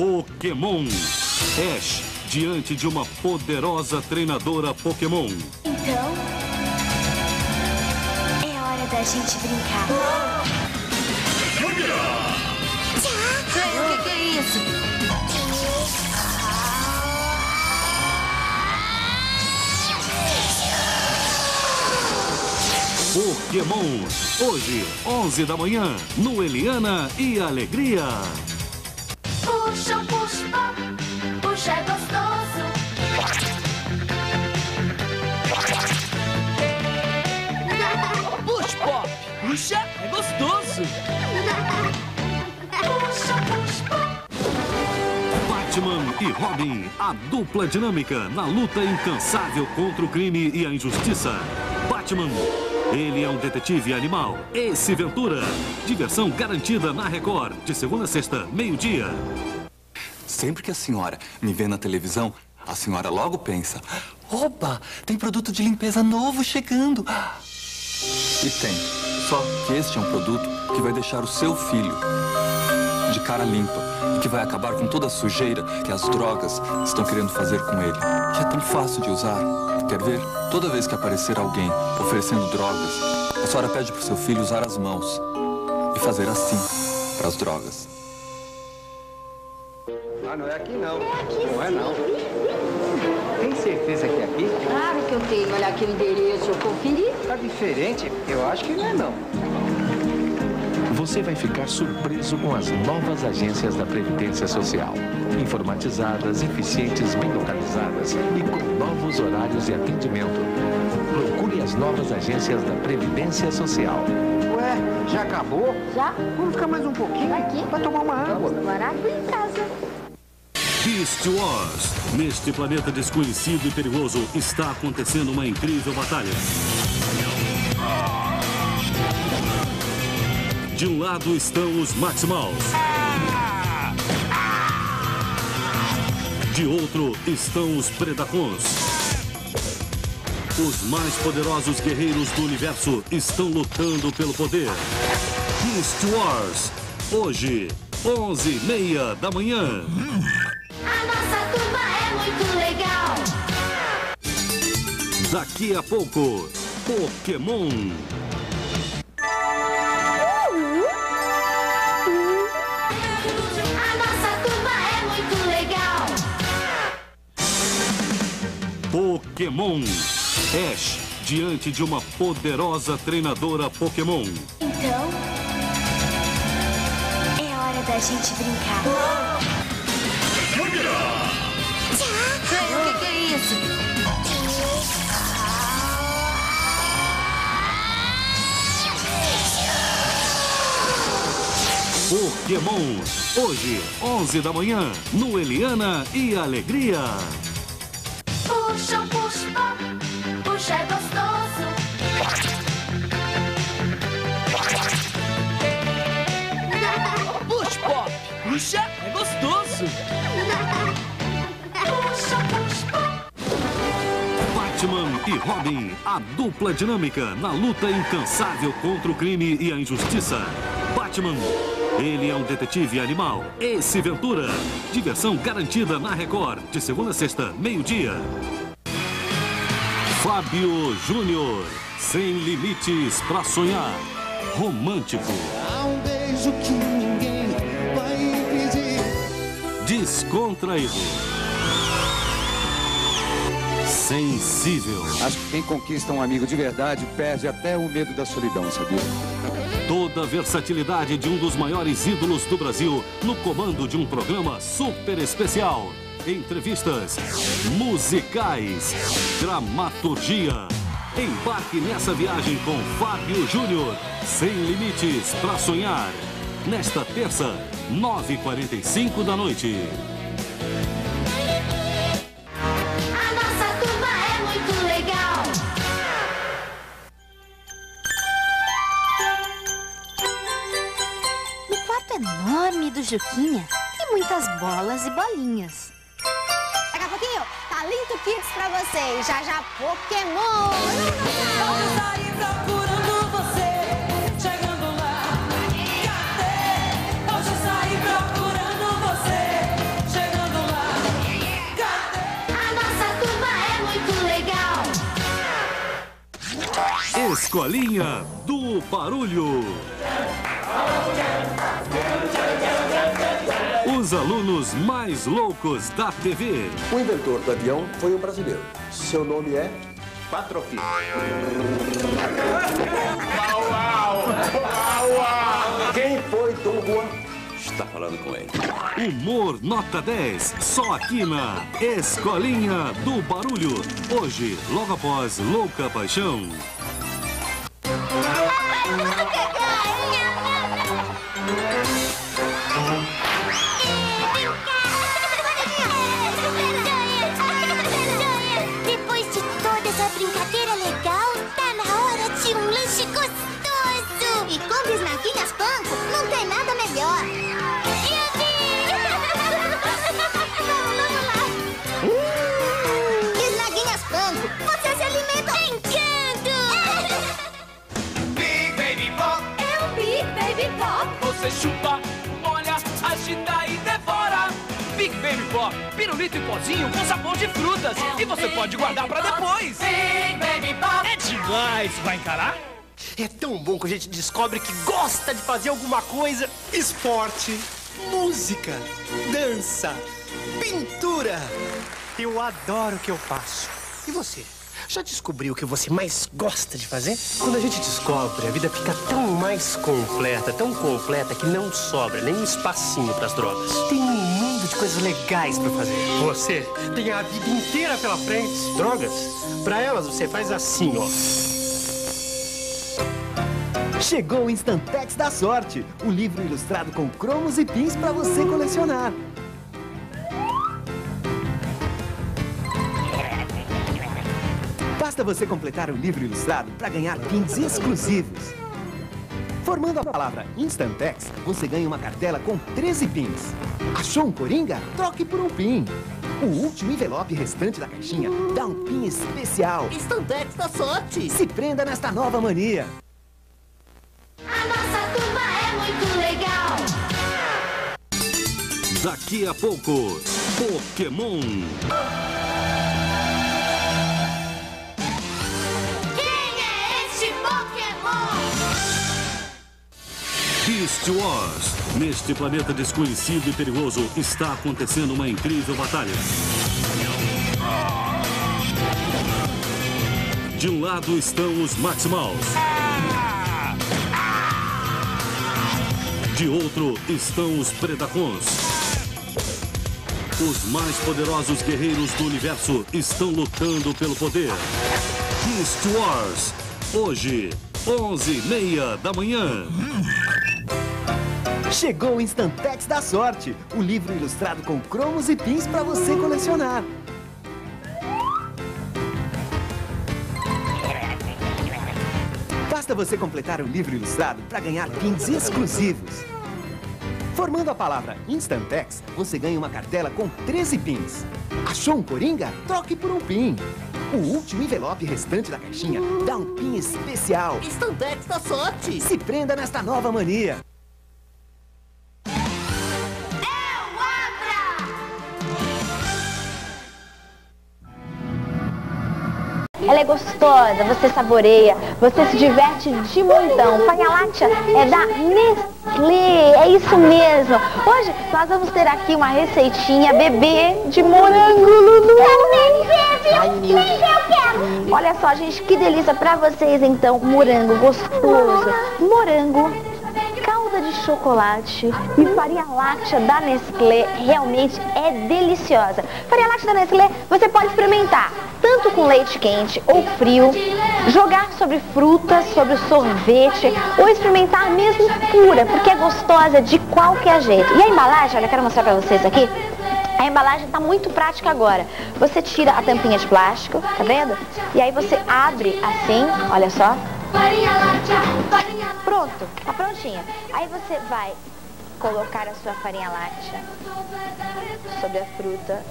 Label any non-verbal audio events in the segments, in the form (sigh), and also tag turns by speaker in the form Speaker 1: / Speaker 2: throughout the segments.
Speaker 1: Pokémon. Ash, diante de uma poderosa treinadora Pokémon.
Speaker 2: Então, é hora da gente brincar.
Speaker 3: Ei, o que, que é isso?
Speaker 1: Pokémon. Hoje, 11 da manhã, no Eliana e Alegria.
Speaker 2: Puxa, é gostoso!
Speaker 4: Puxa,
Speaker 2: puxa, pop.
Speaker 1: Batman e Robin, a dupla dinâmica na luta incansável contra o crime e a injustiça. Batman, ele é um detetive animal. Esse Ventura, diversão garantida na Record, de segunda a sexta, meio-dia.
Speaker 5: Sempre que a senhora me vê na televisão, a senhora logo pensa: opa, tem produto de limpeza novo chegando. E tem. Só que este é um produto que vai deixar o seu filho de cara limpa e que vai acabar com toda a sujeira que as drogas estão querendo fazer com ele. Que é tão fácil de usar. Quer ver? Toda vez que aparecer alguém oferecendo drogas, a senhora pede para o seu filho usar as mãos e fazer assim para as drogas.
Speaker 6: Ah, não é aqui não. Não é não. Tem certeza que é aqui?
Speaker 3: Claro que eu tenho. Olha aqui o endereço, eu conferi.
Speaker 6: Tá diferente? Eu acho que não é não.
Speaker 7: Você vai ficar surpreso com as novas agências da Previdência Social. Informatizadas, eficientes, bem localizadas e com novos horários de atendimento. Procure as novas agências da Previdência Social.
Speaker 6: Ué, já acabou?
Speaker 3: Já?
Speaker 6: Vamos ficar mais um pouquinho
Speaker 3: Aqui?
Speaker 6: pra tomar uma água.
Speaker 3: Barato em casa.
Speaker 1: Beast Wars. Neste planeta desconhecido e perigoso está acontecendo uma incrível batalha. De um lado estão os Maximals. De outro estão os Predacons. Os mais poderosos guerreiros do universo estão lutando pelo poder. Beast Wars. Hoje, 11h30 da manhã. Daqui a pouco, Pokémon.
Speaker 2: A nossa turma é muito legal.
Speaker 1: Pokémon. Ash, diante de uma poderosa treinadora Pokémon.
Speaker 2: Então, é hora da gente brincar.
Speaker 3: Ei, o que, que é isso?
Speaker 1: Pokémon. Hoje, 11 da manhã, no Eliana e Alegria.
Speaker 2: Puxa, puxa, pop, puxa é gostoso.
Speaker 4: Push Pop! Puxa, é gostoso!
Speaker 2: Puxa, puxa, pop.
Speaker 1: Batman e Robin, a dupla dinâmica na luta incansável contra o crime e a injustiça. Batman, ele é um detetive animal. Esse Ventura, diversão garantida na Record, de segunda a sexta, meio-dia. Fábio Júnior, sem limites pra sonhar. Romântico.
Speaker 8: Há um beijo que ninguém vai impedir.
Speaker 1: Descontraído. Sensível.
Speaker 6: Acho que quem conquista um amigo de verdade perde até o medo da solidão, sabia?
Speaker 1: Toda a versatilidade de um dos maiores ídolos do Brasil no comando de um programa super especial. Entrevistas, musicais, dramaturgia. Embarque nessa viagem com Fábio Júnior, sem limites para sonhar. Nesta terça, 9h45 da noite.
Speaker 9: Juquinha e muitas bolas e bolinhas.
Speaker 10: Daqui a pouquinho, Talento Kids pra vocês. Já já, Pokémon!
Speaker 11: Vamos procurando você, chegando lá. Hoje saí procurando você, chegando lá. A nossa turma é muito legal.
Speaker 1: Escolinha do Barulho. Os alunos mais loucos da TV.
Speaker 6: O inventor do avião foi um brasileiro. Seu nome é? Patropi. Quem foi Dom Juan?
Speaker 5: Está falando com ele.
Speaker 1: Humor nota 10, só aqui na Escolinha do Barulho. Hoje, logo após Louca Paixão. (laughs)
Speaker 2: Você
Speaker 4: chupa, molha, agita e devora. Big Baby Pop, pirulito em pozinho com sabor de frutas. E você pode guardar pra depois. Big Baby Pop. É demais. Vai encarar?
Speaker 12: É tão bom que a gente descobre que gosta de fazer alguma coisa. Esporte, música, dança, pintura. Eu adoro o que eu faço. E você? Já descobriu o que você mais gosta de fazer? Quando a gente descobre, a vida fica tão mais completa, tão completa que não sobra nem um espacinho para as drogas. Tem um mundo de coisas legais para fazer. Você tem a vida inteira pela frente. Drogas? Para elas você faz assim, ó.
Speaker 13: Chegou o Instantex da Sorte, o livro ilustrado com cromos e pins para você colecionar. Basta você completar o livro ilustrado para ganhar pins exclusivos. Formando a palavra Instantex, você ganha uma cartela com 13 pins. Achou um coringa? Troque por um pin. O último envelope restante da caixinha dá um pin especial.
Speaker 14: Instantex da sorte!
Speaker 13: Se prenda nesta nova mania.
Speaker 2: A nossa turma é muito legal.
Speaker 1: Daqui a pouco, Pokémon. Beast Wars. Neste planeta desconhecido e perigoso está acontecendo uma incrível batalha. De um lado estão os Maximals. De outro estão os Predacons. Os mais poderosos guerreiros do universo estão lutando pelo poder. Beast Wars. Hoje, 11h30 da manhã.
Speaker 13: Chegou o Instantex da Sorte, o livro ilustrado com cromos e pins para você colecionar. Basta você completar o livro ilustrado para ganhar pins exclusivos. Formando a palavra Instantex, você ganha uma cartela com 13 pins. Achou um coringa? Troque por um pin. O último envelope restante da caixinha dá um pin especial.
Speaker 14: Instantex da sorte!
Speaker 13: Se prenda nesta nova mania.
Speaker 15: Ela é gostosa, você saboreia, você se diverte de montão. Farinha láctea é da Nestlé, é isso mesmo. Hoje nós vamos ter aqui uma receitinha bebê de morango, Lulu.
Speaker 2: Ai, meu
Speaker 15: Olha só, gente, que delícia pra vocês então, morango gostoso. Morango, calda de chocolate e farinha láctea da Nestlé realmente é deliciosa. Farinha láctea da Nestlé você pode experimentar tanto com leite quente ou frio, jogar sobre frutas, sobre sorvete ou experimentar mesmo pura, porque é gostosa de qualquer jeito. E a embalagem, olha, quero mostrar pra vocês aqui. A embalagem está muito prática agora. Você tira a tampinha de plástico, tá vendo? E aí você abre assim, olha só. Pronto, tá prontinha. Aí você vai colocar a sua farinha láctea sobre a fruta,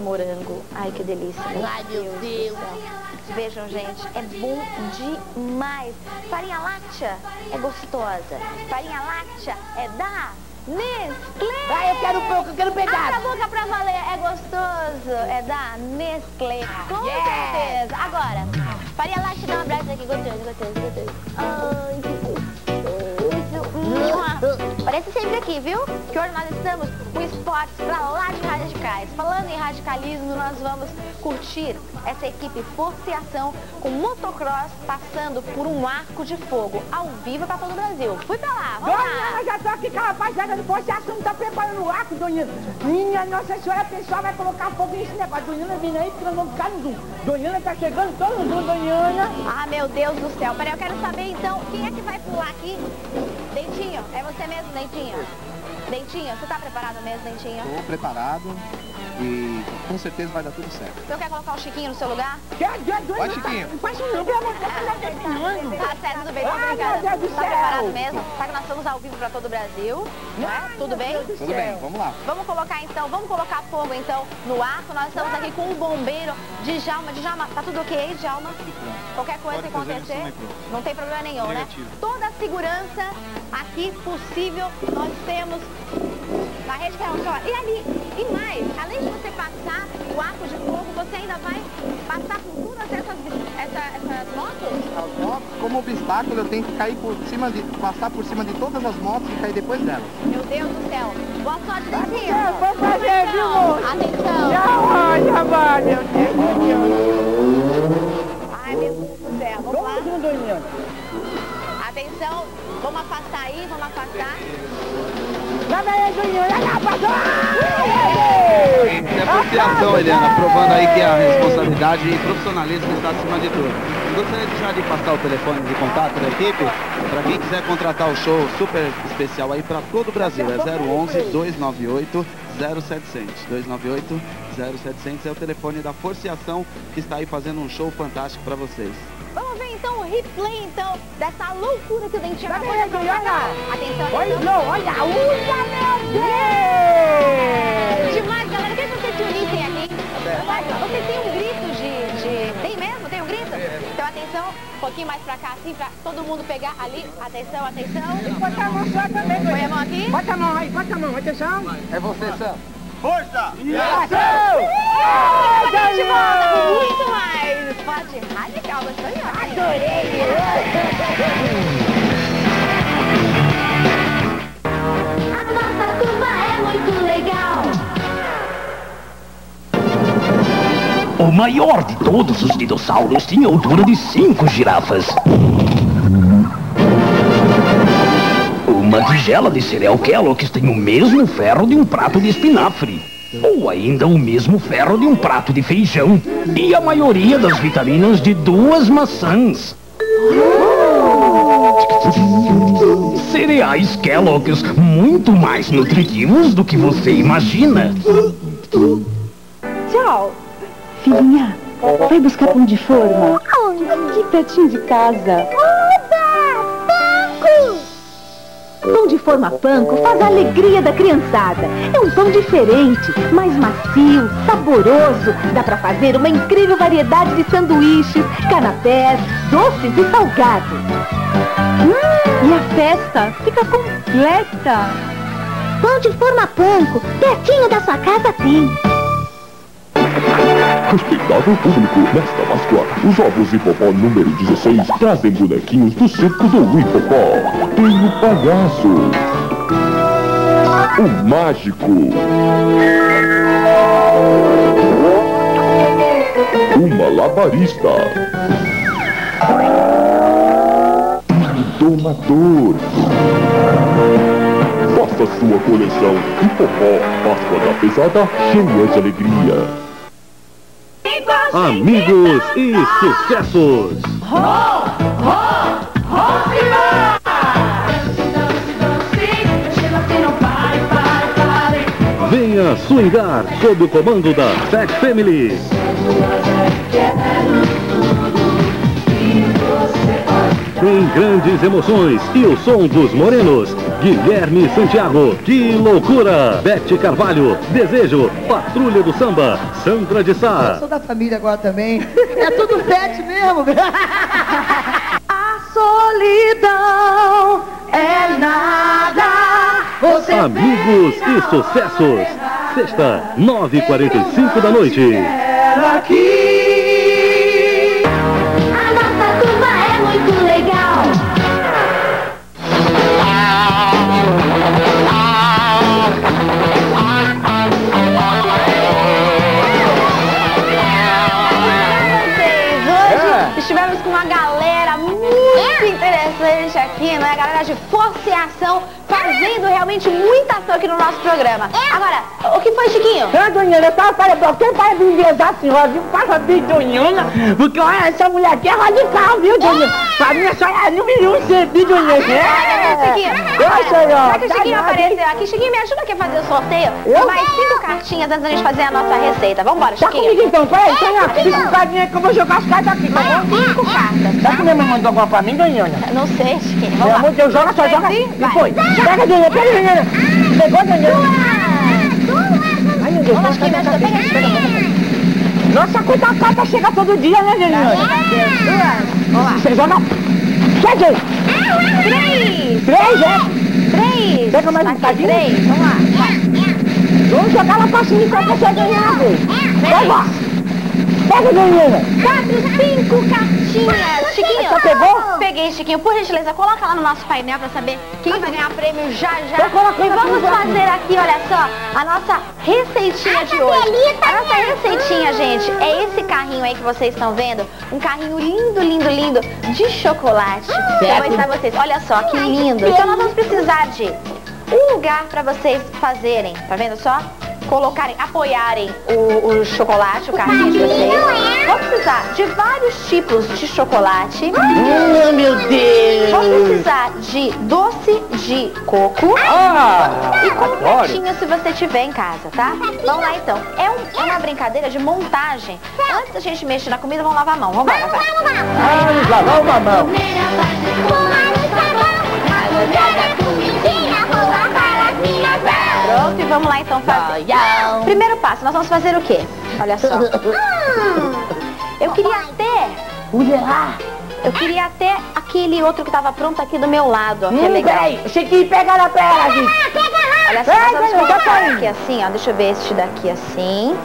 Speaker 15: morango. Ai, que delícia.
Speaker 14: Ai, meu Deus.
Speaker 15: céu. Vejam, gente, é bom demais. Farinha láctea é gostosa. Farinha láctea é da Nestlé.
Speaker 16: Ah, eu quero pouco, eu quero pegar.
Speaker 15: Abra a boca pra valer. É gostoso. É da Nestlé. Com
Speaker 16: yeah.
Speaker 15: certeza. Agora, Faria lá te dar um abraço aqui. Gostoso, gostoso, gostoso. Ai, que gostoso. Parece sempre aqui, viu? Que hoje nós estamos com esportes pra lá de radicais. Falando em radicalismo, nós vamos curtir essa equipe Força e Ação com motocross passando por um arco de fogo ao vivo pra todo o Brasil. Fui pra lá, vamos
Speaker 16: Dona
Speaker 15: lá.
Speaker 16: Ana, já tô aqui com a rapaziada do Força e Ação, tá preparando o arco, Dona Ana. Minha Nossa Senhora, a pessoa vai colocar fogo nesse negócio. Dona Ana vindo aí, porque nós vamos ficar no zoom. Dona Ana tá chegando, todo mundo, Dona Ana.
Speaker 15: Ah, meu Deus do céu. Peraí, eu quero saber então, quem é que vai pular aqui? Dentinho, é você mesmo, Dentinho? Dentinho, você tá preparado mesmo, Dentinho?
Speaker 17: Estou preparado e com certeza vai dar tudo certo.
Speaker 15: Você quer colocar o Chiquinho no seu lugar?
Speaker 16: Quer, quer, Dona
Speaker 17: Vai, Chiquinho.
Speaker 16: Não faz isso não, pelo amor de Deus, você tá.
Speaker 15: Tá certo, tudo bem, tô
Speaker 16: Ai, meu
Speaker 15: brincando.
Speaker 16: Deus do
Speaker 15: Tá
Speaker 16: céu.
Speaker 15: preparado mesmo? Sabe que nós estamos ao vivo pra todo o Brasil, não é? Tudo bem?
Speaker 17: Tudo bem, vamos lá.
Speaker 15: Vamos colocar então, vamos colocar fogo então no arco. Nós estamos aqui com o bombeiro Djalma. Djalma, tá tudo ok, Djalma? Qualquer coisa que acontecer,
Speaker 17: não
Speaker 15: tem problema nenhum, né? Toda a segurança aqui possível nós temos na rede Ferroviária. E ali, e mais, além de você passar o arco de fogo, você ainda vai passar por todas essas, essa, essas motos?
Speaker 17: As motos, como obstáculo, eu tenho que cair por cima de, passar por cima de todas as motos e cair depois delas.
Speaker 15: Meu Deus do céu. Boa sorte, Dentinho.
Speaker 16: É, vou fazer, viu, moço?
Speaker 15: Atenção.
Speaker 16: Já olha, vai, meu Deus.
Speaker 15: Ai, meu Deus do céu. Vamos lá. Atenção. Vamos afastar aí, vamos afastar.
Speaker 16: Lá vem a Dona Ana, já passou.
Speaker 18: É por criação, Eliana, provando aí que a responsabilidade e profissionalismo está acima de tudo. Gostaria de já de passar o telefone de contato da equipe para quem quiser contratar o show super especial aí para todo o Brasil. É 011 298 0700. 298 0700 é o telefone da Força e Ação que está aí fazendo um show fantástico para vocês.
Speaker 15: Então o replay então dessa loucura que o Dentinho acabou de
Speaker 16: Ana.
Speaker 15: provocar. Atenção,
Speaker 16: Olha,
Speaker 15: atenção.
Speaker 16: não, olha, usa, meu Deus.
Speaker 15: Demais, galera. Deixa vocês se unissem aqui. Vocês têm um grito de, de... Tem mesmo? Tem um grito? Então, atenção. Um pouquinho mais pra cá, assim, pra todo mundo pegar ali. Atenção, atenção.
Speaker 16: Bota a mão só também,
Speaker 15: Põe a mão aqui.
Speaker 16: Bota a mão aí, bota a mão, atenção.
Speaker 17: É você, Sam.
Speaker 16: Força!
Speaker 15: Olha de
Speaker 19: O maior de todos os dinossauros tinha altura de cinco girafas. Uma tigela de cereal Kellogg's tem o mesmo ferro de um prato de espinafre. Ou ainda o mesmo ferro de um prato de feijão. E a maioria das vitaminas de duas maçãs. Cereais Kellogg's muito mais nutritivos do que você imagina.
Speaker 20: Vai buscar pão de forma? Aqui pertinho de casa. Pão de forma panko faz a alegria da criançada. É um pão diferente, mais macio, saboroso. Dá pra fazer uma incrível variedade de sanduíches, canapés, doces e salgados. Hum, e a festa fica completa.
Speaker 2: Pão de forma panko, pertinho da sua casa tem.
Speaker 21: Respeitável público, nesta Páscoa, os ovos Hipopó número 16 trazem bonequinhos do circo do Hipopó. Tem o palhaço, o mágico, o malabarista, o domador. Faça sua coleção Hipopó, Páscoa da Pesada, cheia de alegria.
Speaker 1: Amigos e sucessos! Venha swingar sob o comando da Fat Family. Tem grandes emoções e o som dos morenos. Guilherme Santiago, que loucura! Bete Carvalho, Desejo, Patrulha do Samba, Sandra de
Speaker 22: Eu
Speaker 1: Sá.
Speaker 22: sou da família agora também. É tudo pet mesmo. (laughs)
Speaker 11: A solidão é nada. Você
Speaker 1: Amigos e sucessos. Sexta, 9h45 da noite.
Speaker 11: A
Speaker 15: realmente muita ação aqui no nosso programa. Agora, o que foi, Chiquinho?
Speaker 16: É, Donhana, eu tava falando pra você para enviesar a senhora, viu? Bem, Donhana, porque olha, essa mulher aqui é radical, viu, Donhana? Pra mim, a senhora não me não servir, Donhana.
Speaker 15: Olha, Chiquinho.
Speaker 16: Ô, senhor.
Speaker 15: Já que o Chiquinho apareceu aqui, Chiquinho, me ajuda aqui a fazer o sorteio.
Speaker 16: Eu?
Speaker 15: Mais cinco cartinhas antes da gente fazer a nossa receita. Vambora,
Speaker 16: Tá
Speaker 15: Chiquinho.
Speaker 16: comigo então, peraí, senhor, fica com carinha que eu vou jogar as cartas aqui, tá bom?
Speaker 15: Cinco cartas,
Speaker 16: Será que minha mãe mandou alguma pra mim, Donhana?
Speaker 15: Não sei, Chiquinho.
Speaker 16: Pelo amor de Deus, joga, só joga. E foi. Pega, Donhana, pega, Donhana. Pegou, Donhana. Ai, meu Deus,
Speaker 15: Vamos. Pega, pega, pega.
Speaker 16: Nossa, quanta carta chega todo dia, né?
Speaker 15: Vamos lá.
Speaker 16: Você joga... Sete.
Speaker 15: Três.
Speaker 16: Três, é?
Speaker 15: Três.
Speaker 16: Pega mais um bocadinho.
Speaker 15: Três. Vamos lá.
Speaker 16: Vamos jogar lá pra cima enquanto você ganhar, velho. Pega. Pega.
Speaker 15: Quatro, cinco cartinhas. Chiquinho.
Speaker 16: Você pegou?
Speaker 15: Peguei, Chiquinho. Por gentileza, coloca lá no nosso painel pra saber quem vai ganhar prêmio já já. E vamos fazer aqui, olha só, a nossa receitinha de hoje. A nossa receitinha, gente, é esse carrinho aí que vocês estão vendo. Um carrinho lindo, lindo, lindo de chocolate. Eu vou mostrar vocês. Olha só, que lindo. Então nós vamos precisar de um lugar pra vocês fazerem, tá vendo só? Colocarem, apoiarem o, o chocolate, o carrinho de vocês. Vamos precisar de vários tipos de chocolate.
Speaker 16: Hum, meu Deus.
Speaker 15: Vamos precisar de doce de coco.
Speaker 16: Ah,
Speaker 15: e completinho se você tiver em casa, tá? Vamos lá então. É, um- é uma brincadeira de montagem. Antes da gente mexer na comida, vamos lavar a mão. Vamos lá, vai.
Speaker 16: Vamos lavar uma mão.
Speaker 15: Pronto, e vamos lá então fazer. Primeiro passo, nós vamos fazer o quê? Olha só. Eu queria até. Eu queria até aquele outro que tava pronto aqui do meu lado, ó, que é
Speaker 16: Hum,
Speaker 15: legal.
Speaker 16: peraí, Chiquinho, pega ela aqui.
Speaker 15: Olha só, nós vamos colocar aqui assim, ó. Deixa eu ver este daqui assim.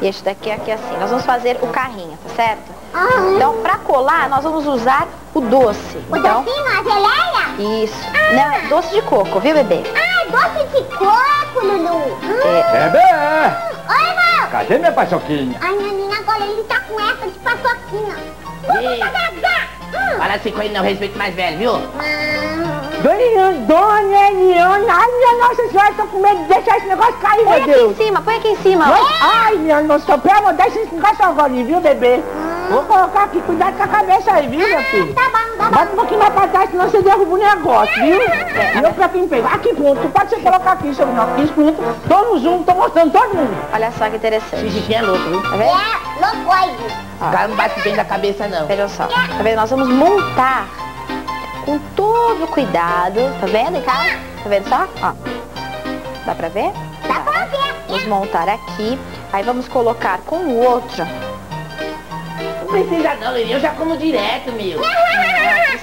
Speaker 15: E este daqui aqui assim. Nós vamos fazer o carrinho, tá certo? Então, pra colar, nós vamos usar o doce.
Speaker 2: O
Speaker 15: então,
Speaker 2: docinho, a geleia?
Speaker 15: Isso. Não, é doce de coco, viu, bebê?
Speaker 2: Ah, doce de coco, Lulu. Hum.
Speaker 15: É.
Speaker 16: É bem.
Speaker 2: Oi, irmão.
Speaker 16: Cadê minha paçoquinha?
Speaker 2: Ai, menina, agora ele tá com essa de paçoquinha.
Speaker 14: Ei.
Speaker 2: Hum.
Speaker 14: Fala assim com ele, não respeito mais velho, viu?
Speaker 16: Dona, dona Eliana, ai minha nossa senhora, tô com medo de deixar esse negócio cair,
Speaker 15: Põe
Speaker 16: meu
Speaker 15: aqui
Speaker 16: Deus.
Speaker 15: em cima, põe aqui em cima.
Speaker 16: Mas- Ai, minha nossa, pelo amor, deixa esse negócio agora, viu, bebê? Vou colocar aqui, cuidado com a cabeça aí, viu, meu filho?
Speaker 2: Tá bom, tá bom.
Speaker 16: Bota um pouquinho mais pra trás, senão você derruba o negócio, viu? E eu pra quem pegar. Aqui, pronto. Pode você colocar aqui, seu menino. Aqui, pronto. Tô no zoom, tô mostrando todo mundo.
Speaker 15: Olha só que interessante.
Speaker 14: Esse Chiquinho é louco, viu?
Speaker 15: Tá vendo?
Speaker 2: É, loucoide.
Speaker 14: O cara não bate bem da cabeça, não.
Speaker 15: Veja só. Tá vendo? Nós vamos montar com todo cuidado. Tá vendo, cara? Tá vendo só? Ó. Dá pra ver?
Speaker 2: Dá pra ver.
Speaker 15: Vamos montar aqui. Aí vamos colocar com o outro.
Speaker 14: Não precisa não, Lili, eu já como direto, meu.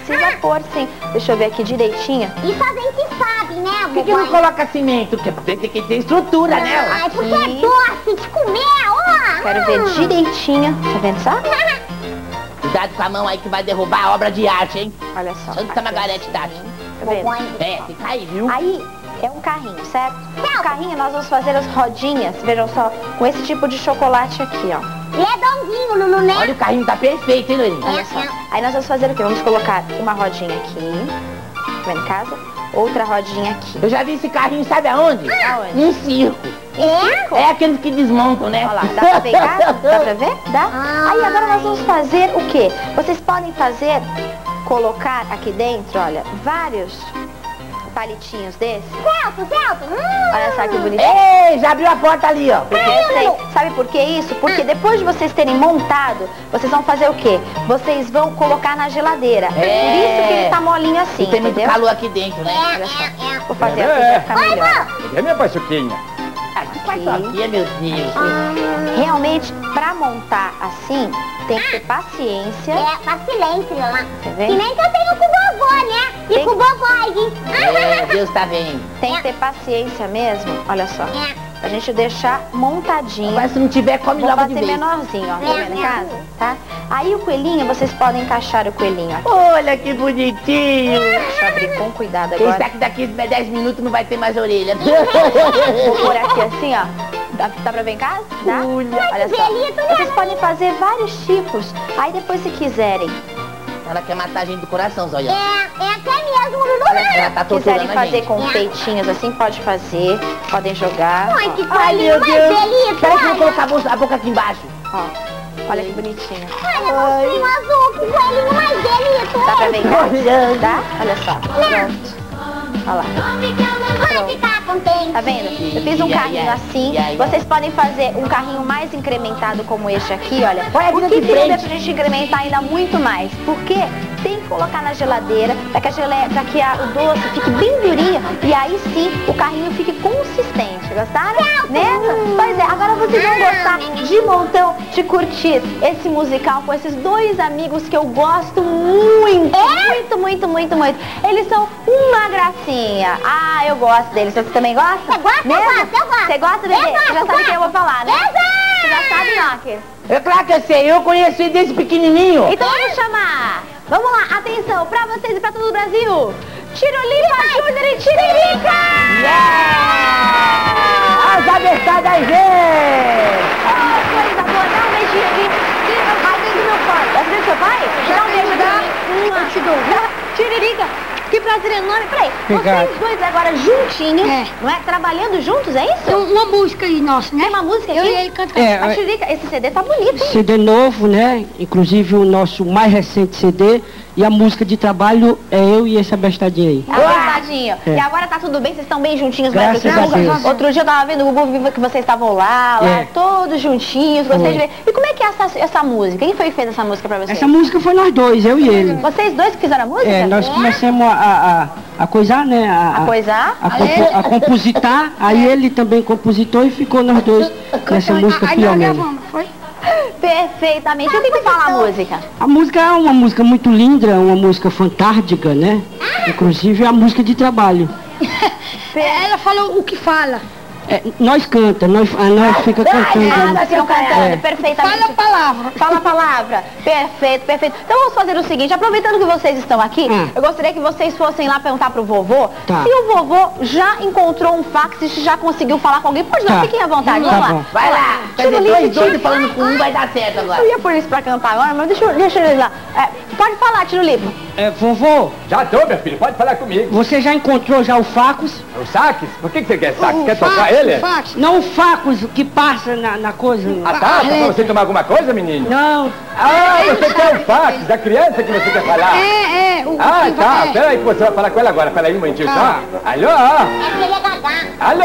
Speaker 15: Precisa pôr sim. Deixa eu ver aqui direitinho.
Speaker 2: Isso a gente sabe, né,
Speaker 14: Por que, que não coloca cimento? Porque tem que ter estrutura, né?
Speaker 2: Ai, porque é doce de comer, ó.
Speaker 15: Quero ver
Speaker 2: Hum.
Speaker 15: direitinho. Tá vendo só? (laughs)
Speaker 14: Cuidado com a mão aí que vai derrubar a obra de arte, hein?
Speaker 15: Olha só.
Speaker 14: Santa Margarete Tati.
Speaker 15: Tá vendo?
Speaker 14: É, que cair, viu?
Speaker 15: Aí é um carrinho, certo? O carrinho nós vamos fazer as rodinhas, vejam só, com esse tipo de chocolate aqui, ó.
Speaker 2: Redondinho, Lulu, né?
Speaker 14: Olha, o carrinho tá perfeito, hein, Lili?
Speaker 15: Olha só. Aí nós vamos fazer o quê? Vamos colocar uma rodinha aqui, tá vendo em casa? Outra rodinha aqui.
Speaker 14: Eu já vi esse carrinho, sabe aonde?
Speaker 15: Aonde?
Speaker 14: Num circo.
Speaker 2: É?
Speaker 14: É aqueles que desmontam, né?
Speaker 15: Olha lá, dá pra casa? Dá pra ver? Dá? Aí agora nós vamos fazer o quê? Vocês podem fazer, colocar aqui dentro, olha, vários palitinhos desses.
Speaker 2: Celso, Celso. Hum.
Speaker 15: Olha só que bonitinho.
Speaker 14: Ei, já abriu a porta ali, ó.
Speaker 15: Porque sei. Sabe por que isso? Porque depois de vocês terem montado, vocês vão fazer o quê? Vocês vão colocar na geladeira. Por isso que ele tá molinho assim,
Speaker 14: E tem muito
Speaker 15: entendeu?
Speaker 14: calor aqui dentro, né?
Speaker 15: Olha só. Vou fazer aqui pra ficar melhor.
Speaker 16: Cadê minha paçoquinha?
Speaker 14: Ah, meu Deus.
Speaker 15: Realmente, pra montar assim, Tem que ter paciência.
Speaker 2: É, paciência, lá.
Speaker 15: Ver?
Speaker 2: Que nem que eu tenho com o vovô, né? E
Speaker 15: Tem
Speaker 2: com o vovó, hein?
Speaker 23: É, Deus tá vendo.
Speaker 15: Tem que ter paciência mesmo. Olha só. Pra gente deixar montadinho.
Speaker 23: Agora, se não tiver, come
Speaker 15: Vou
Speaker 23: logo de vez.
Speaker 15: menorzinho, ó. Tá vendo em casa? Tá? Aí o coelhinho, vocês podem encaixar o coelhinho aqui.
Speaker 23: Olha que bonitinho.
Speaker 15: Deixa eu abrir com cuidado
Speaker 23: Quem
Speaker 15: agora.
Speaker 23: sabe que daqui 10 minutos não vai ter mais orelha.
Speaker 15: Vou pôr aqui assim, ó. Dá, dá pra ver em casa? Dá? Olha só.
Speaker 2: delícia,
Speaker 15: Vocês podem fazer vários tipos. Aí depois, se quiserem,
Speaker 23: Ela quer matar a gente do coração,
Speaker 2: É,
Speaker 23: Zóia.
Speaker 2: é até mesmo, Lulu.
Speaker 23: Ela tá
Speaker 15: quiserem fazer
Speaker 23: gente.
Speaker 15: com peitinhos assim, pode fazer. Podem jogar.
Speaker 2: Ai, que
Speaker 23: Ai, meu Deus.
Speaker 2: delícia,
Speaker 23: Peraí que eu vou colocar a boca, aqui embaixo.
Speaker 15: Ó, olha que bonitinho.
Speaker 2: Olha, monstrinho azul, que coelhinho mais delícia.
Speaker 15: Dá pra ver. Dá? Olha só. Pronto. Olha lá. Tá vendo? Eu fiz um carrinho assim. Vocês podem fazer um carrinho mais incrementado como este aqui, olha. O que
Speaker 23: frente.
Speaker 15: pra gente incrementar ainda muito mais? Porque tem que colocar na geladeira para que, a gele... pra que a- o doce fique bem durinho e aí sim o carrinho fique consistente. Gostaram? Mesmo? Pois é, agora vocês vão de montão de curtir esse musical com esses dois amigos que eu gosto muito. Muito, muito, muito, muito. Eles são uma gracinha. Ah, eu gosto deles. Você também gosta?
Speaker 2: Você gosta? Eu
Speaker 15: Mesmo?
Speaker 2: gosto, eu gosto.
Speaker 15: Você gosta, bebê?
Speaker 2: Gosto,
Speaker 15: Você já sabe
Speaker 2: gosto.
Speaker 15: quem eu vou falar, né? Você já sabe, Knocker?
Speaker 23: É claro que eu sei, eu conheci ele desde pequenininho.
Speaker 15: Então vamos chamar. Vamos lá, atenção, pra vocês e pra todo o Brasil. Tirolipa, Júnior e Tiririca!
Speaker 23: As abestadas aí, gente!
Speaker 15: Oh, coisa boa, dá um beijinho aqui. Tira beijo do meu pai. Vai ver seu pai? Dá um beijo aqui. Eu te dou. Tiririca, que prazer enorme. Peraí,
Speaker 24: Obrigado.
Speaker 15: vocês dois agora juntinhos,
Speaker 24: É.
Speaker 15: não é? Trabalhando juntos, é isso?
Speaker 24: Uma música aí nossa, né?
Speaker 15: Tem uma música aqui?
Speaker 24: Eu e ele cantando.
Speaker 15: É,
Speaker 24: É,
Speaker 15: a Tiririca, esse CD tá bonito, hein?
Speaker 24: CD novo, né? Inclusive o nosso mais recente CD. E a música de trabalho é eu e esse abestadinho aí.
Speaker 15: Apertadinho.
Speaker 24: É.
Speaker 15: E agora tá tudo bem? Vocês estão bem juntinhos?
Speaker 24: Graças
Speaker 15: vai pro
Speaker 24: a? Deus.
Speaker 15: Outro dia eu tava vendo o Google Viva que vocês estavam lá, lá,
Speaker 24: É.
Speaker 15: todos juntinhos. Ver. E como é que é essa, essa música? Quem foi que fez essa música pra vocês?
Speaker 24: Essa música foi nós dois, eu e ele.
Speaker 15: Vocês dois que fizeram a música?
Speaker 24: É, nós começamos a, a, a, a coisar, né? A,
Speaker 15: A coisar?
Speaker 24: A, compo- a compositar, aí ele também compositou e ficou nós dois nessa música
Speaker 15: Aí nós gravamos, foi? Perfeitamente. O que, que fala a música?
Speaker 24: A música é uma música muito linda, uma música fantástica, né? Inclusive é a música de trabalho. (laughs) Ela falou o que fala. É, nós canta, nós, a nós fica cantando.
Speaker 15: Ah, nós ficamos cantando,
Speaker 24: É.
Speaker 15: perfeitamente. Fala a palavra. Fala a palavra. Perfeito, perfeito. Então vamos fazer o seguinte, aproveitando que vocês estão aqui, eu gostaria que vocês fossem lá perguntar pro vovô
Speaker 24: Tá.
Speaker 15: se o vovô já encontrou um fax e se já conseguiu falar com alguém. Pode não,
Speaker 24: Tá.
Speaker 15: fiquem à vontade,
Speaker 24: Tá
Speaker 15: vamos
Speaker 24: bom.
Speaker 15: lá.
Speaker 23: Vai lá. Quer dizer, dois falando com um vai dar certo agora.
Speaker 15: Eu ia pôr isso pra cantar agora, mas deixa, eu- deixa eles lá. É, pode falar, Tirolipa.
Speaker 24: É, vovô,
Speaker 25: Já tô, meu filho, pode falar comigo.
Speaker 24: você já encontrou já o Facos?
Speaker 25: O saques? Por que, que você quer saques? Quer tocar ele?
Speaker 24: Não o Facos que passa na, na coisa.
Speaker 25: Ah, tá? Tá pra você tomar alguma coisa, menino?
Speaker 24: Não.
Speaker 25: Ah, você quer o fax da criança que você quer falar?
Speaker 24: É, é. O,
Speaker 25: Ah,
Speaker 24: que
Speaker 25: tá.
Speaker 24: é.
Speaker 25: Peraí que você vai falar com ela agora. Peraí momentinho
Speaker 24: Tá.
Speaker 25: Alô?
Speaker 2: É.
Speaker 25: Alô?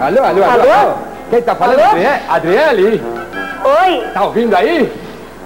Speaker 25: Alô, alô, alô?
Speaker 2: Alô?
Speaker 25: Quem tá falando?
Speaker 2: Alô?
Speaker 25: Adrie- Adriele?
Speaker 2: Oi.
Speaker 25: Tá ouvindo aí?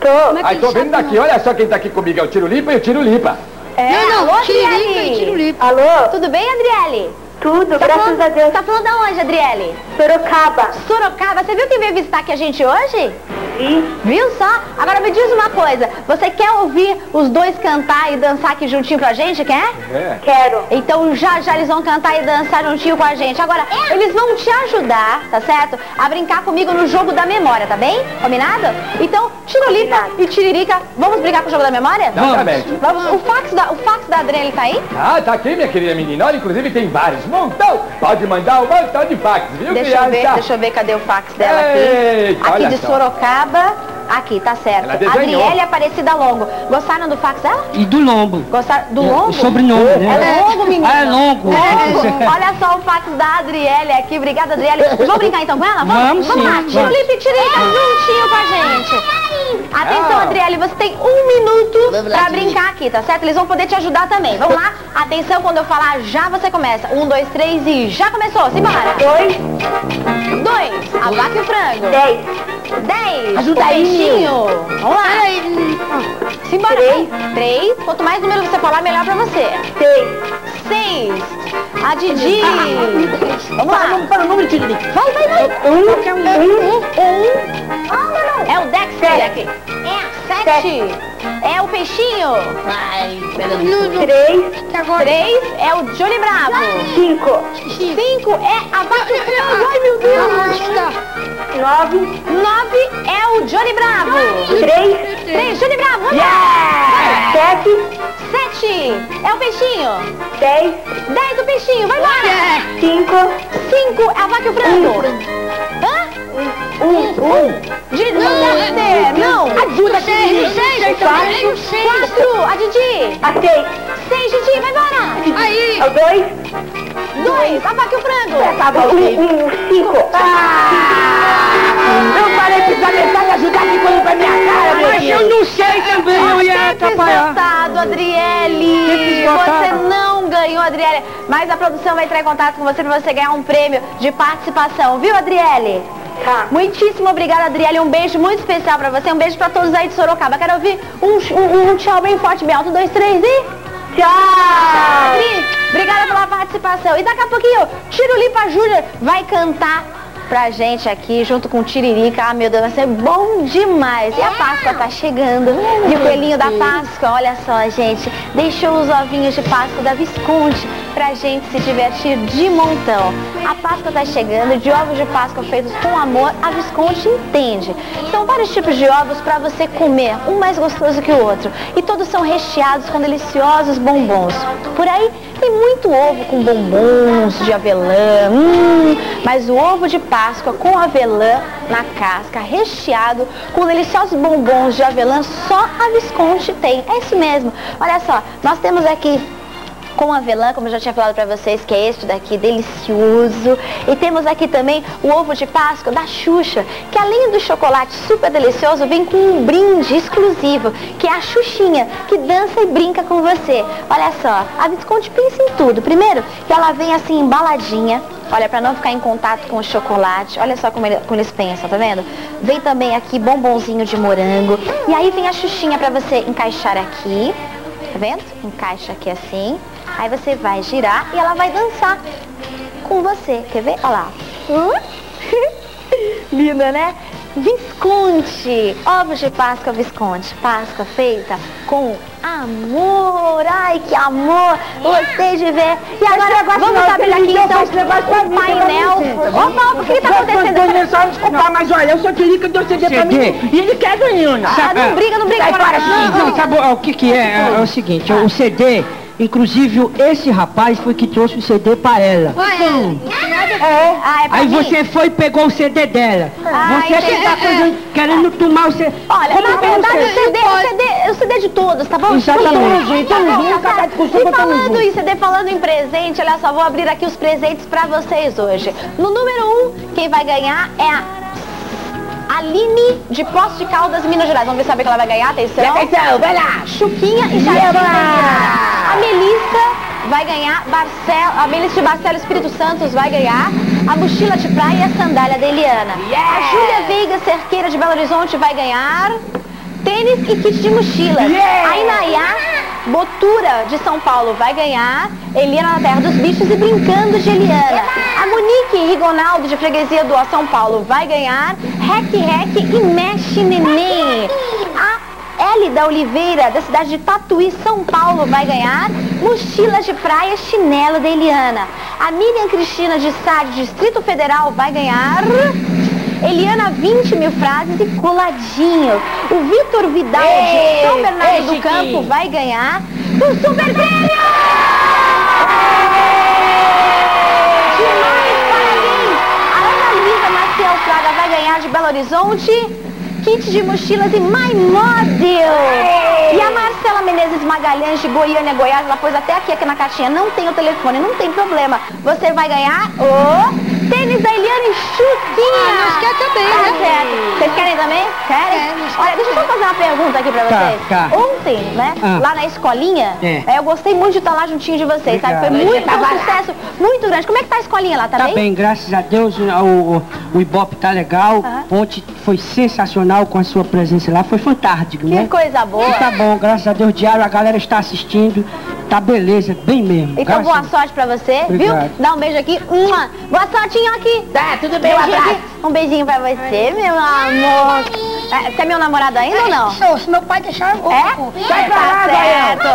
Speaker 2: Tô.
Speaker 25: Aí tô ouvindo daqui. Olha só quem tá aqui comigo. É o Tiro Lipa e o Tiro Lipa.
Speaker 15: É,
Speaker 2: Não, não,
Speaker 15: alô,
Speaker 2: Tiririca
Speaker 15: Adriele?
Speaker 2: e Tirolipa.
Speaker 15: Alô? Tudo bem, Adriele?
Speaker 2: Tudo,
Speaker 15: Tá
Speaker 2: graças
Speaker 15: falando-
Speaker 2: a Deus.
Speaker 15: Tá falando da onde, Adriele?
Speaker 2: Sorocaba.
Speaker 15: Sorocaba. Você viu quem veio visitar aqui a gente hoje?
Speaker 2: Vi.
Speaker 15: Viu só? Agora me diz uma coisa. Você quer ouvir os dois cantar e dançar aqui juntinho com a gente, quer?
Speaker 25: É.
Speaker 15: Quero. Então já já eles vão cantar e dançar juntinho com a gente. Agora, eles vão te ajudar, tá certo? A brincar comigo no jogo da memória, tá bem? Combinado? Então, Tirolipa e Tiririca, vamos brincar com o jogo da memória?
Speaker 25: Exatamente.
Speaker 15: Vamos. O fax da, o fax da Adriele tá aí?
Speaker 25: Ah, tá aqui, minha querida menina. Olha, inclusive tem vários. Montão. Pode mandar um montão de fax, viu,
Speaker 15: Deixa eu ver, deixa eu ver cadê o fax dela aqui.
Speaker 25: Eita,
Speaker 15: aqui de
Speaker 25: só.
Speaker 15: Sorocaba. Aqui, tá certo. Adriele Aparecida Longo. Gostaram do fax dela?
Speaker 24: E do lombo.
Speaker 15: Gostaram do
Speaker 24: É,
Speaker 15: longo?
Speaker 24: o sobrenome, né?
Speaker 15: É longo, menina.
Speaker 24: Ah, é longo.
Speaker 15: Longo. (laughs) Olha só o fax da Adriele aqui. Obrigada, Adriele. Vamos brincar então com ela?
Speaker 24: Vamos
Speaker 15: Vamos
Speaker 24: sim,
Speaker 15: lá.
Speaker 24: vamos.
Speaker 15: Tira o lip e tirica juntinho com a gente. Atenção,
Speaker 2: Ah.
Speaker 15: Adriele. Você tem um minuto
Speaker 2: Vamos
Speaker 15: pra brincar aqui, tá certo? Eles vão poder te ajudar também. Vamos lá? Atenção, quando eu falar já, você começa. Um, dois, três e já começou. Simbora.
Speaker 2: Dois.
Speaker 15: Dois. A vaca e o frango.
Speaker 2: Dez.
Speaker 15: Dez.
Speaker 2: Ajuda
Speaker 15: o
Speaker 2: aí,
Speaker 15: peixinho. Vamos lá. Simbora.
Speaker 2: Três.
Speaker 15: Três. Quanto mais número você falar, melhor pra você.
Speaker 2: Seis.
Speaker 15: Seis. A Didi. Vamos lá.
Speaker 16: Vamos para o número de Didi.
Speaker 15: Vai, vai, vai.
Speaker 16: Um, um,
Speaker 15: um. É o Dexter aqui. É a sete. É o peixinho.
Speaker 16: Pera
Speaker 15: Três. Três é o Johnny Bravo.
Speaker 16: Cinco.
Speaker 15: Cinco é a Vaca Ai, meu Deus.
Speaker 16: Nove.
Speaker 15: Nove é o Johnny Bravo.
Speaker 16: Três.
Speaker 15: Três, Johnny Bravo. Vamos
Speaker 16: Yeah. Sete.
Speaker 15: Sete é o peixinho.
Speaker 16: Dez.
Speaker 15: Dez o peixinho. Vai embora.
Speaker 16: Cinco.
Speaker 15: Cinco é a vaca e o frango. Hã?
Speaker 16: Um. Um.
Speaker 15: De Dexter. Não.
Speaker 16: Ajuda. Didi.
Speaker 15: Seis.
Speaker 16: Quatro.
Speaker 15: Quatro. A Didi.
Speaker 16: A seis.
Speaker 15: Seis, Didi. Vai embora.
Speaker 16: Aí. O dois.
Speaker 15: Dois. A vaca e o frango.
Speaker 16: Tá bom. Um. Um. Cinco. Ah. Eu falei que precisava me ajudar aqui quando pra minha cara, meu
Speaker 26: Mas eu não sei também, eu ia atrapalhar.
Speaker 15: Desvotado, Adriele. Você não ganhou, Adriele. Mas a produção vai entrar em contato com você pra você ganhar um prêmio de participação. Viu, Adriele?
Speaker 16: Tá.
Speaker 15: Muitíssimo obrigada, Adriele. Um beijo muito especial pra você. Um beijo pra todos aí de Sorocaba. Quero ouvir um, um, um tchau bem forte, bem alto. Um, dois, três e...
Speaker 16: Tchau.
Speaker 15: Adri, obrigada pela participação. E daqui a pouquinho, Tirulipa Júnior vai cantar pra gente aqui, junto com o Tiririca. Ah, meu Deus, vai ser bom demais. E a Páscoa tá chegando. E o coelhinho da Páscoa, olha só, gente, deixou os ovinhos de Páscoa da Visconde pra gente se divertir de montão. A Páscoa tá chegando, de ovos de Páscoa feitos com amor, a Visconde entende. São vários tipos de ovos pra você comer, um mais gostoso que o outro. E todos são recheados com deliciosos bombons. Por aí tem muito ovo com bombons de avelã, hum, mas o ovo de Páscoa com avelã na casca, recheado com deliciosos bombons de avelã, só a Visconde tem. É isso mesmo. Olha só, nós temos aqui com avelã, como eu já tinha falado pra vocês, que é este daqui, delicioso. E temos aqui também o ovo de Páscoa da Xuxa, que além do chocolate super delicioso, vem com um brinde exclusivo, que é a Xuxinha, que dança e brinca com você. Olha só, a Visconde pensa em tudo. Primeiro, que ela vem assim embaladinha, Olha, pra não ficar em contato com o chocolate. Olha só como, ele- como eles pensam, tá vendo? Vem também aqui bombonzinho de morango. E aí vem a xuxinha pra você encaixar aqui. Tá vendo? Encaixa aqui assim. Aí você vai girar e ela vai dançar com você. Quer ver? Olha lá. Hum? (laughs) Linda, né? Visconde. Ovos de Páscoa Visconde. Páscoa feita com amor. Ai, que amor. Gostei de ver. E agora vamos abrir aqui então o painel. Opa, o que está acontecendo?
Speaker 16: Só desculpar, mas olha, eu sou Tirica, deu CD pra
Speaker 26: CD.
Speaker 16: mim. E ele quer ganhar.
Speaker 15: Ah, não briga, não briga.
Speaker 16: Sai
Speaker 26: Não, não, sabe o que que é? É o seguinte, o CD, inclusive esse rapaz foi que trouxe o CD pra ela.
Speaker 15: É. Ah, é
Speaker 26: Aí
Speaker 15: mim?
Speaker 26: você foi e pegou o CD dela.
Speaker 15: Ah,
Speaker 26: você que
Speaker 15: entendi.
Speaker 26: tá fazendo- querendo tomar o CD.
Speaker 15: Olha,
Speaker 26: Como
Speaker 15: na
Speaker 26: é
Speaker 15: verdade o
Speaker 26: CD?
Speaker 15: O CD, o CD de todos, tá bom?
Speaker 26: Exatamente.
Speaker 15: Tá
Speaker 26: Então,
Speaker 15: bom, tá E falando
Speaker 26: junto.
Speaker 15: em CD, falando em presente, olha só, vou abrir aqui os presentes pra vocês hoje. No número 1, um, quem vai ganhar é a Aline de Poços de Caldas, Minas Gerais. Vamos ver saber que ela vai ganhar, atenção.
Speaker 16: Atenção, vai lá.
Speaker 15: Chuquinha e! Jardim. A Melissa vai ganhar, Barcelo, a Melissa de Barcelo Espírito Santos vai ganhar a mochila de praia e a sandália da Eliana. A Júlia Veiga Cerqueira de Belo Horizonte vai ganhar tênis e kit de mochila.
Speaker 16: Yeah!
Speaker 15: A Inayá Botura de São Paulo vai ganhar Eliana na Terra dos Bichos e Brincando de Eliana. A Monique Rigonaldo de Freguesia do São Paulo vai ganhar Rec Rec e Mexe Neném. A Elida Oliveira, da cidade de Tatuí, São Paulo, vai ganhar mochila de praia chinelo da Eliana. A Miriam Cristina de Sá, de Distrito Federal, vai ganhar Eliana 20 mil frases e coladinho. O Vitor Vidal, de São Bernardo
Speaker 16: ei,
Speaker 15: do. Campo, vai ganhar o Super Prêmio! Horizonte kit de mochilas e My Model. E a Marcela Menezes Magalhães de Goiânia, Goiás, ela pôs até aqui, aqui na caixinha. Não tem o telefone, não tem problema. Você vai ganhar o tênis da Eliana e Chuquinha.
Speaker 2: Ah, nós quer também,
Speaker 15: Tá
Speaker 2: né?
Speaker 15: certo. Vocês querem também? Querem? Olha, deixa eu só fazer uma pergunta aqui pra
Speaker 26: Tá,
Speaker 15: vocês.
Speaker 26: tá.
Speaker 15: Ontem, né,
Speaker 26: Ah.
Speaker 15: lá na escolinha,
Speaker 26: É.
Speaker 15: é, eu gostei muito de estar lá juntinho de vocês, sabe? Foi
Speaker 26: Obrigado.
Speaker 15: muito, um sucesso muito grande. Como é que tá a escolinha lá, tá,
Speaker 26: Tá
Speaker 15: bem?
Speaker 26: bem, graças a Deus, o, o, o Ibope tá legal.
Speaker 15: Aham.
Speaker 26: Ontem foi sensacional com a sua presença lá, foi fantástico, né?
Speaker 15: Que coisa boa.
Speaker 26: E tá bom, graças a Deus, diário a galera está assistindo, tá beleza, bem mesmo.
Speaker 15: Então boa
Speaker 26: a-
Speaker 15: sorte pra você,
Speaker 26: Obrigado.
Speaker 15: viu? Dá um beijo aqui. Mua. Boa sorte, aqui.
Speaker 27: Tá, tudo bem, um
Speaker 15: Beijinho
Speaker 27: abraço.
Speaker 15: aqui. Um beijinho pra você, meu amor. É, você é meu namorado ainda ou não?
Speaker 23: Sou, se meu pai deixar, eu vou.
Speaker 15: É?
Speaker 23: Sai pra lá,
Speaker 15: tá certo.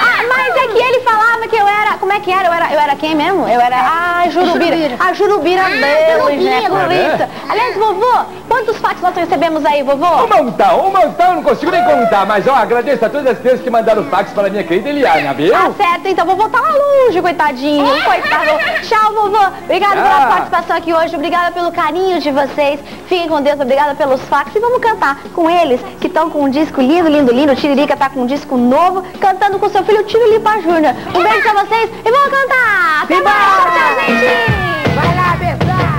Speaker 15: Ah, mas é que ele falava que eu era. Como é que era? Eu era, eu era quem mesmo? Eu era. Ah, Jurubira.
Speaker 23: Jurubira.
Speaker 15: A Jurubira
Speaker 23: Ah,
Speaker 15: né?
Speaker 23: Jurubira.
Speaker 15: Por
Speaker 25: É, né?
Speaker 15: isso. Aliás, vovô, quantos fax nós recebemos aí, vovô?
Speaker 25: Um montão, um montão, não consigo nem contar, mas ó, agradeço a todas as crianças que mandaram fax para a minha querida Eliana, viu?
Speaker 15: Tá certo, então vovô tá lá longe, coitadinho. Coitado. Tchau, vovô. Obrigada pela participação aqui hoje. Obrigada pelo carinho de vocês. Fiquem com Deus. Obrigada pelos fax. E vamos cantar com eles, que estão com um disco lindo, lindo, lindo. O Tiririca tá com um disco novo, cantando com seu filho Tiriripa Júnior. Um beijo pra vocês e vamos cantar. Até mais. Tchau, gente.
Speaker 23: Vai lá, besar.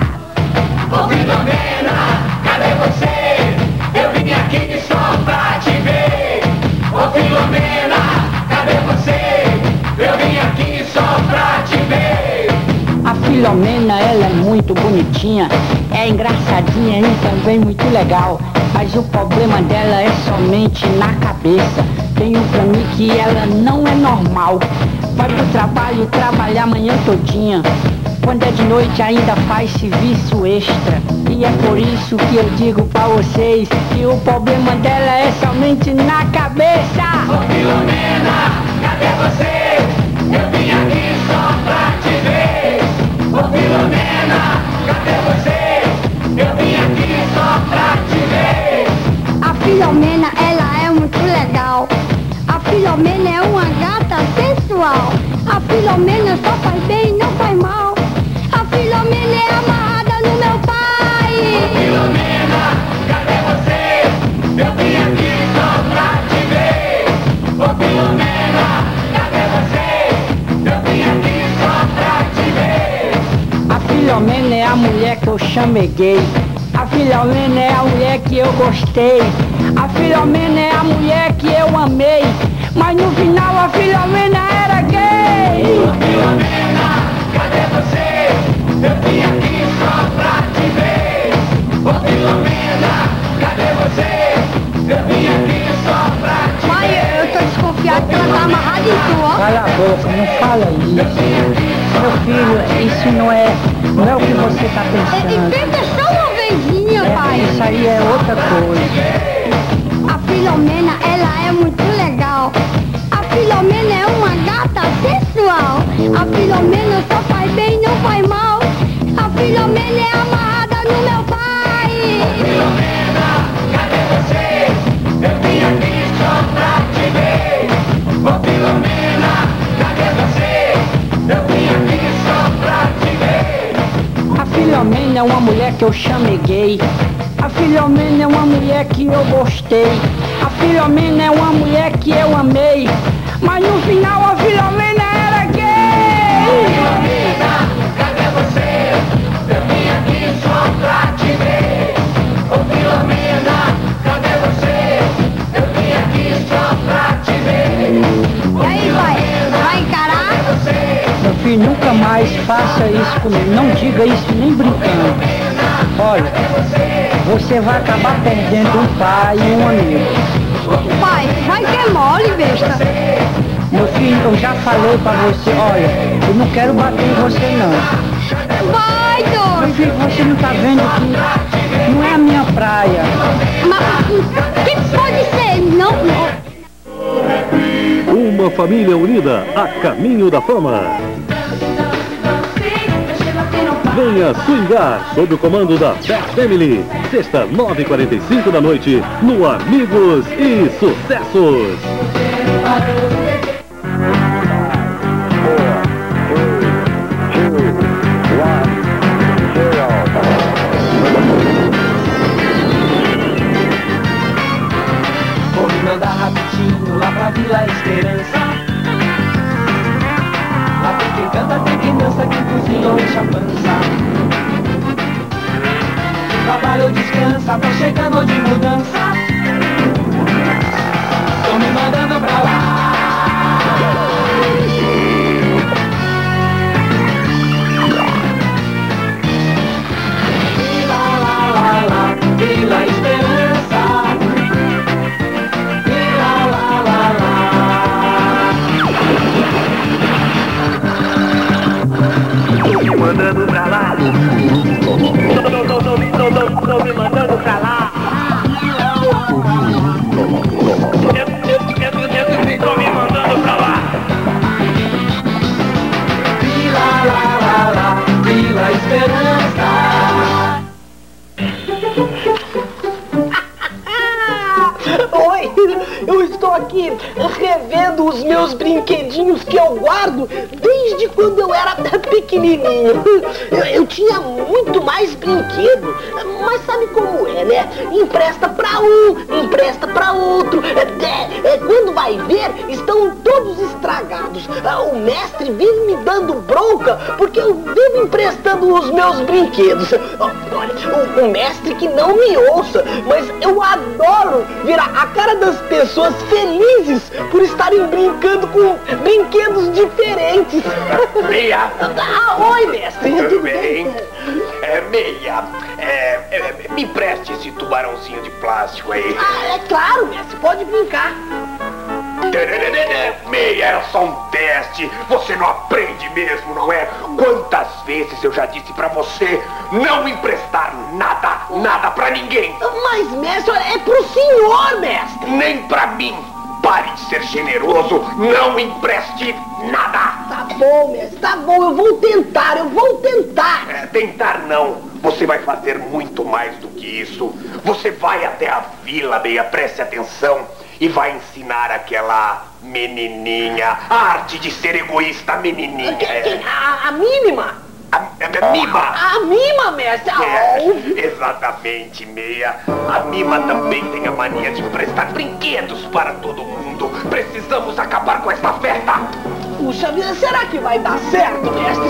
Speaker 20: Filomena,
Speaker 26: ela é muito bonitinha, é engraçadinha e também muito legal. Mas o problema dela é somente na cabeça. Tenho pra mim que ela não é normal. Vai pro trabalho, trabalhar a manhã todinha. Quando é de noite ainda faz serviço extra. E é por isso que eu digo pra vocês que o problema dela é somente na cabeça.
Speaker 20: Ô Filomena, cadê você? Filomena? Eu vim aqui só pra te ver.
Speaker 6: A Filomena, ela é muito legal. A Filomena é uma gata sensual. A Filomena só faz bem, não faz mal. A Filomena é
Speaker 26: a mulher que eu gostei. A Filomena é a mulher que eu amei. Mas no final a Filomena era gay.
Speaker 20: Filomena, cadê você? Eu vim aqui só pra te ver. Ô Filomena, cadê você? Eu vim aqui só pra te ver.
Speaker 6: Mãe, eu tô desconfiado que ela tá amarrada em tu, ó.
Speaker 26: Cala a boca, não fala isso. Meu filho, isso não é, não é o que você está
Speaker 6: E
Speaker 26: pensando.
Speaker 6: tenta só uma vezinha, pai.
Speaker 26: Isso aí é outra coisa.
Speaker 6: A Filomena, ela é muito legal. A Filomena é uma gata sensual. A Filomena só faz bem, não faz mal. A Filomena é amarrada no meu pai.
Speaker 20: Filomena, cadê você? Eu vim aqui só pra te ver. Ô Filomena,
Speaker 26: Filomena é uma mulher que eu chameguei. A Filomena é uma mulher que eu gostei. A Filomena é uma mulher que eu amei. Mas no final a Filomena era gay. Meu filho, nunca mais faça isso comigo. Não diga isso nem brincando. Olha, você vai acabar perdendo um pai e um amigo.
Speaker 6: Pai, vai que é mole, besta.
Speaker 26: Meu filho, eu já falei pra você, olha, eu não quero bater em você não.
Speaker 6: Vai,
Speaker 26: Meu
Speaker 6: doido.
Speaker 26: filho, você não tá vendo que não é a minha praia.
Speaker 6: Mas que pode ser? Não, não.
Speaker 1: Uma família unida a caminho da fama. Venha swingar sob o comando da Fat Family. Sexta, 9h45 da noite, no Amigos e Sucessos.
Speaker 20: Quem cozinha ou enche a pança. Trabalho ou descansa, tô chegando de mudança. Tô me mandando pra lá.
Speaker 6: Mandando pra lá. Tô me mandando pra lá. Tô me mandando pra lá. Vila, lá, lá, Vila Esperança.
Speaker 14: Oi, eu estou aqui revendo os meus brinquedinhos que eu guardo desde quando eu era (laughs) pequenininho. Eu, eu tinha muito mais brinquedo, mas sabe como é, né? Empresta pra um, empresta pra outro. É, é, quando vai ver, estão todos estragados. Ah, O mestre vive me dando bronca porque eu vivo emprestando os meus brinquedos. O, o mestre que não me ouça, mas eu adoro virar a cara das pessoas felizes por estarem brincando com brinquedos diferentes.
Speaker 6: Meia.
Speaker 14: Ah, oi, mestre.
Speaker 6: Tudo bem? É, meia. É, é, me empreste esse tubarãozinho de plástico aí.
Speaker 14: Ah, é claro, mestre, pode brincar.
Speaker 6: Meia, era só um teste. Você não aprende mesmo, não é? Quantas vezes eu já disse pra você não emprestar nada, nada pra ninguém.
Speaker 14: Mas, mestre, é pro senhor, mestre.
Speaker 6: Nem pra mim. Pare de ser generoso. Não empreste nada.
Speaker 14: Tá bom, mestre, tá bom, eu vou tentar, eu vou tentar.
Speaker 6: É, tentar não. Você vai fazer muito mais do que isso. Você vai até a vila, Meia, preste atenção. E vai ensinar aquela menininha a arte de ser egoísta, menininha.
Speaker 14: Quem? A, a mínima?
Speaker 6: A, a mima.
Speaker 14: A mima, mestre. Ah,
Speaker 6: É, exatamente, Meia. A Mima também tem a mania de emprestar brinquedos para todo mundo. Precisamos acabar com esta festa.
Speaker 14: Puxa vida, será que vai dar certo, mestre?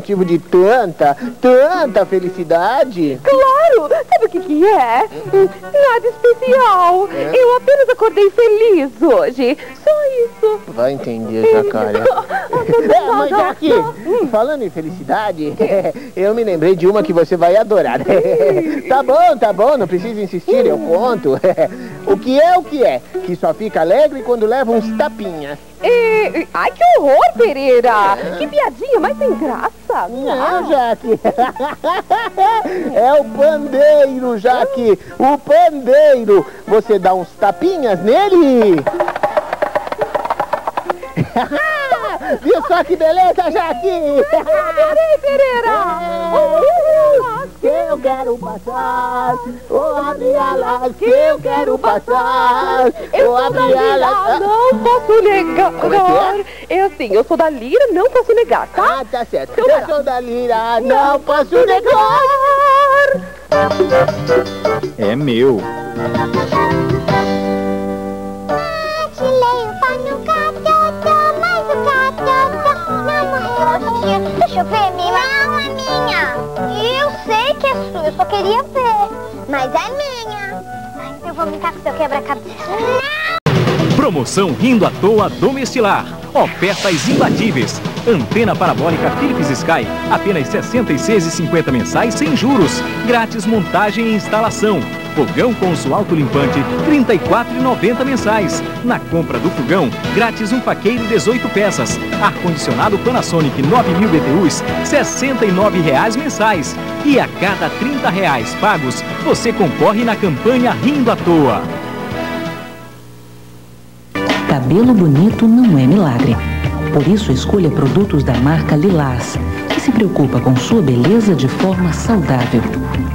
Speaker 28: de tanta, tanta felicidade?
Speaker 29: Claro! Sabe o que que é? Hum, Nada especial.
Speaker 28: É?
Speaker 29: Eu apenas acordei feliz hoje. Só isso.
Speaker 28: Vai entender, Jacária. É, (laughs) mas Jaque, falando em felicidade, (laughs) eu me lembrei de uma que você vai adorar. (laughs) tá bom, tá bom, não precisa insistir, eu conto. O que é o que é? Que só fica alegre quando leva uns tapinhas.
Speaker 29: E- ai, que horror, Pereira! Que piadinha, mas sem graça.
Speaker 28: Não, Jaque. (laughs) É o pandeiro, Jaque. O pandeiro. Você dá uns tapinhas nele. (laughs) Viu só que beleza, Jaque?
Speaker 29: Adorei, Pereira! (laughs)
Speaker 28: Que eu quero passar, oh abre alas que eu quero passar,
Speaker 29: Eu
Speaker 28: oh
Speaker 29: da
Speaker 28: abre
Speaker 29: Lira,
Speaker 28: alas.
Speaker 29: não posso negar.
Speaker 28: Como é que
Speaker 29: É assim, eu sou da Lira, não posso negar, tá?
Speaker 28: Ah, tá certo.
Speaker 29: Então
Speaker 28: Eu sou da Lira, não posso negar.
Speaker 30: É meu.
Speaker 2: Deixa eu ver, Mima. Eu só queria ver. Mas é minha. Eu vou brincar com seu quebra-cabeça.
Speaker 31: Promoção Rindo à Toa Domestilar. Ofertas imbatíveis. Antena parabólica Philips Sky, apenas R$ 66,50 mensais sem juros. Grátis montagem e instalação. Fogão com uso autolimpante, R$ 34,90 mensais. Na compra do fogão, grátis um faqueiro 18 peças. Ar-condicionado Panasonic 9000 BTUs, R$ 69,00 mensais. E a cada 30 reais pagos, você concorre na campanha Rindo à Toa.
Speaker 32: Cabelo bonito não é milagre. Por isso, escolha produtos da marca Lilás, que se preocupa com sua beleza de forma saudável.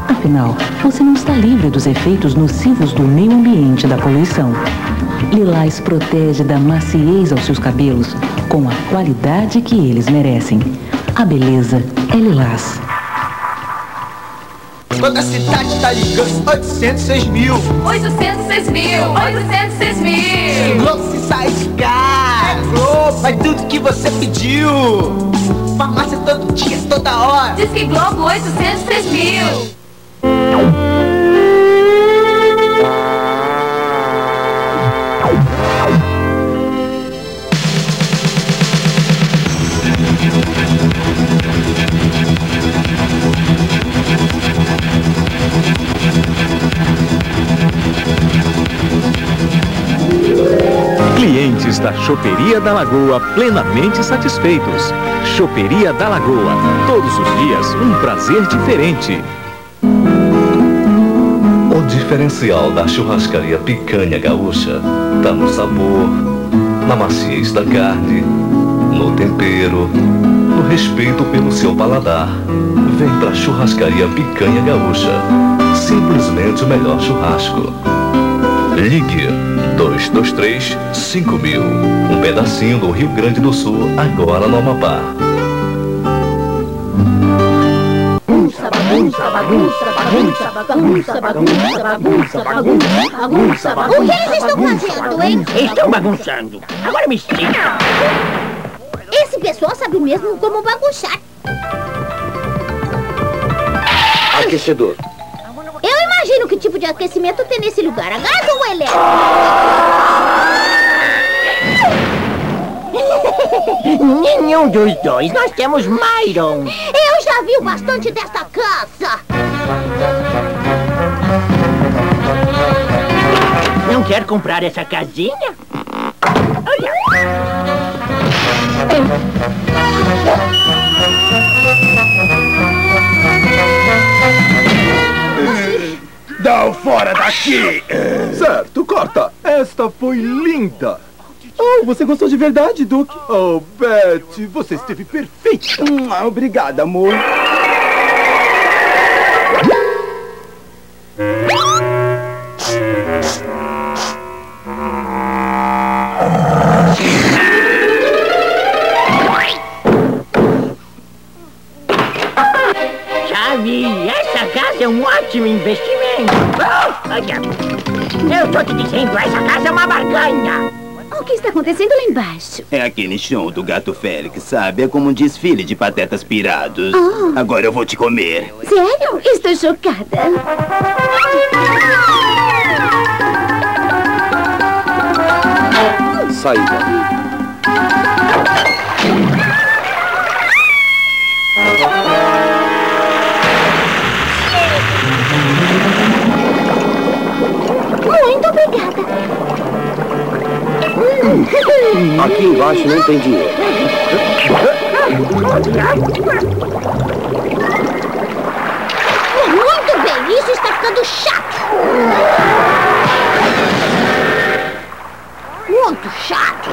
Speaker 32: Afinal, você não está livre dos efeitos nocivos do meio ambiente e da poluição. Lilás protege da maciez aos seus cabelos com a qualidade que eles merecem. A beleza é Lilás.
Speaker 14: Toda a cidade tá ligando 806 mil
Speaker 33: 806 mil 806 mil
Speaker 14: Globo se sai de É Globo, vai tudo que você pediu. Farmácia todo dia, toda hora.
Speaker 33: Diz que Globo 806 mil
Speaker 31: Choperia da Lagoa plenamente satisfeitos. Choperia da Lagoa. Todos os dias um prazer diferente.
Speaker 34: O diferencial da churrascaria Picanha Gaúcha tá no sabor, na maciez da carne, no tempero, no respeito pelo seu paladar. Vem pra churrascaria Picanha Gaúcha. Simplesmente o melhor churrasco. Ligue 223 5000. Um pedacinho do Rio Grande do Sul, agora no Amapá.
Speaker 33: Bagunça, bagunça, bagunça, bagunça, bagunça, bagunça, bagunça, bagunça,
Speaker 2: O que eles estão fazendo, hein?
Speaker 23: Estão bagunçando. Agora me explica.
Speaker 2: Esse pessoal sabe mesmo como bagunçar.
Speaker 6: Aquecedor.
Speaker 2: Imagino que tipo de aquecimento tem nesse lugar, a gás ou elétrico?
Speaker 23: Nenhum dos dois. Nós temos Myron.
Speaker 2: Eu já vi bastante desta casa.
Speaker 23: Não quer comprar essa casinha?
Speaker 6: Dá fora daqui!
Speaker 35: Certo, corta. Esta foi linda. Oh, você gostou de verdade, Duke? Oh, Betty, você esteve perfeita. Hum, obrigada, amor.
Speaker 23: Chave, essa casa é um ótimo investimento. Oh, olha, eu tô te dizendo, essa casa é uma barganha.
Speaker 2: O que está acontecendo lá embaixo?
Speaker 36: É aquele show do gato Félix, sabe? É como um desfile de patetas pirados.
Speaker 2: Oh.
Speaker 36: Agora eu vou te comer.
Speaker 2: Sério? Estou chocada.
Speaker 6: Saída. Aqui embaixo não tem dinheiro.
Speaker 2: Muito bem, isso está ficando chato. Muito chato.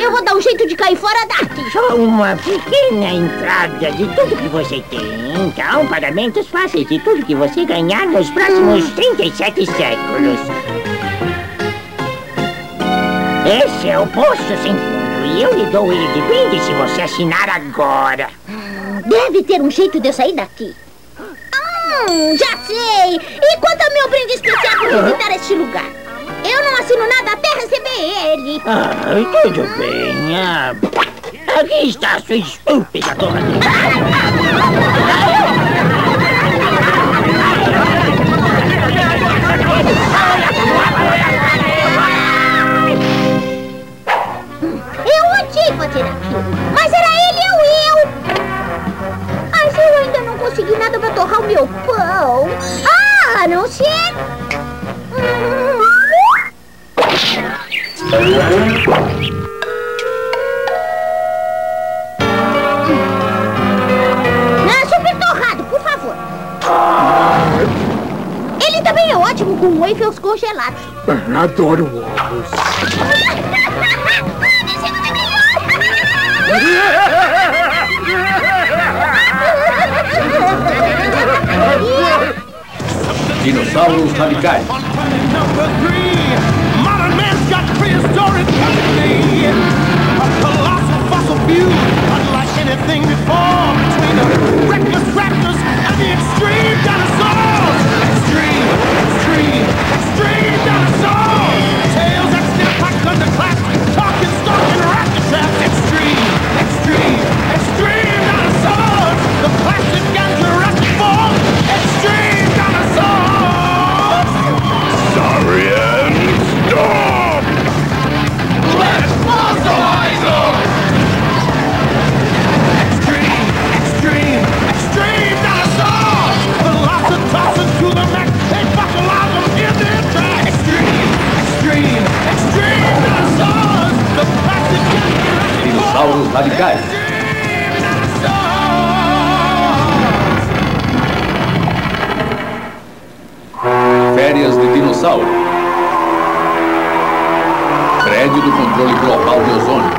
Speaker 2: Eu vou dar um jeito de cair fora daqui.
Speaker 23: Só uma pequena entrada de tudo que você tem. Então, pagamentos fáceis de tudo que você ganhar nos próximos 37 séculos. Esse é o poço sem fundo e eu lhe dou ele de brinde se você assinar agora.
Speaker 2: Deve ter um jeito de eu sair daqui. Hum, já sei! E quanto ao meu brinde especial por visitar este lugar? Eu não assino nada até receber ele.
Speaker 23: Ah, tudo bem. Ah, aqui está a sua estúpida
Speaker 2: Eu odiei fazer aquilo, mas era consegui nada pra torrar o meu pão. Ah, a não ser... ele também é ótimo com waffles congelados.
Speaker 6: Adoro ovos.
Speaker 33: Pode ser do melhor! Dinossauros radicais.
Speaker 37: Anything before between the reckless raptors and the extreme dinosaurs.
Speaker 20: Radicais. Férias de dinossauro. Prédio do controle global de ozônio.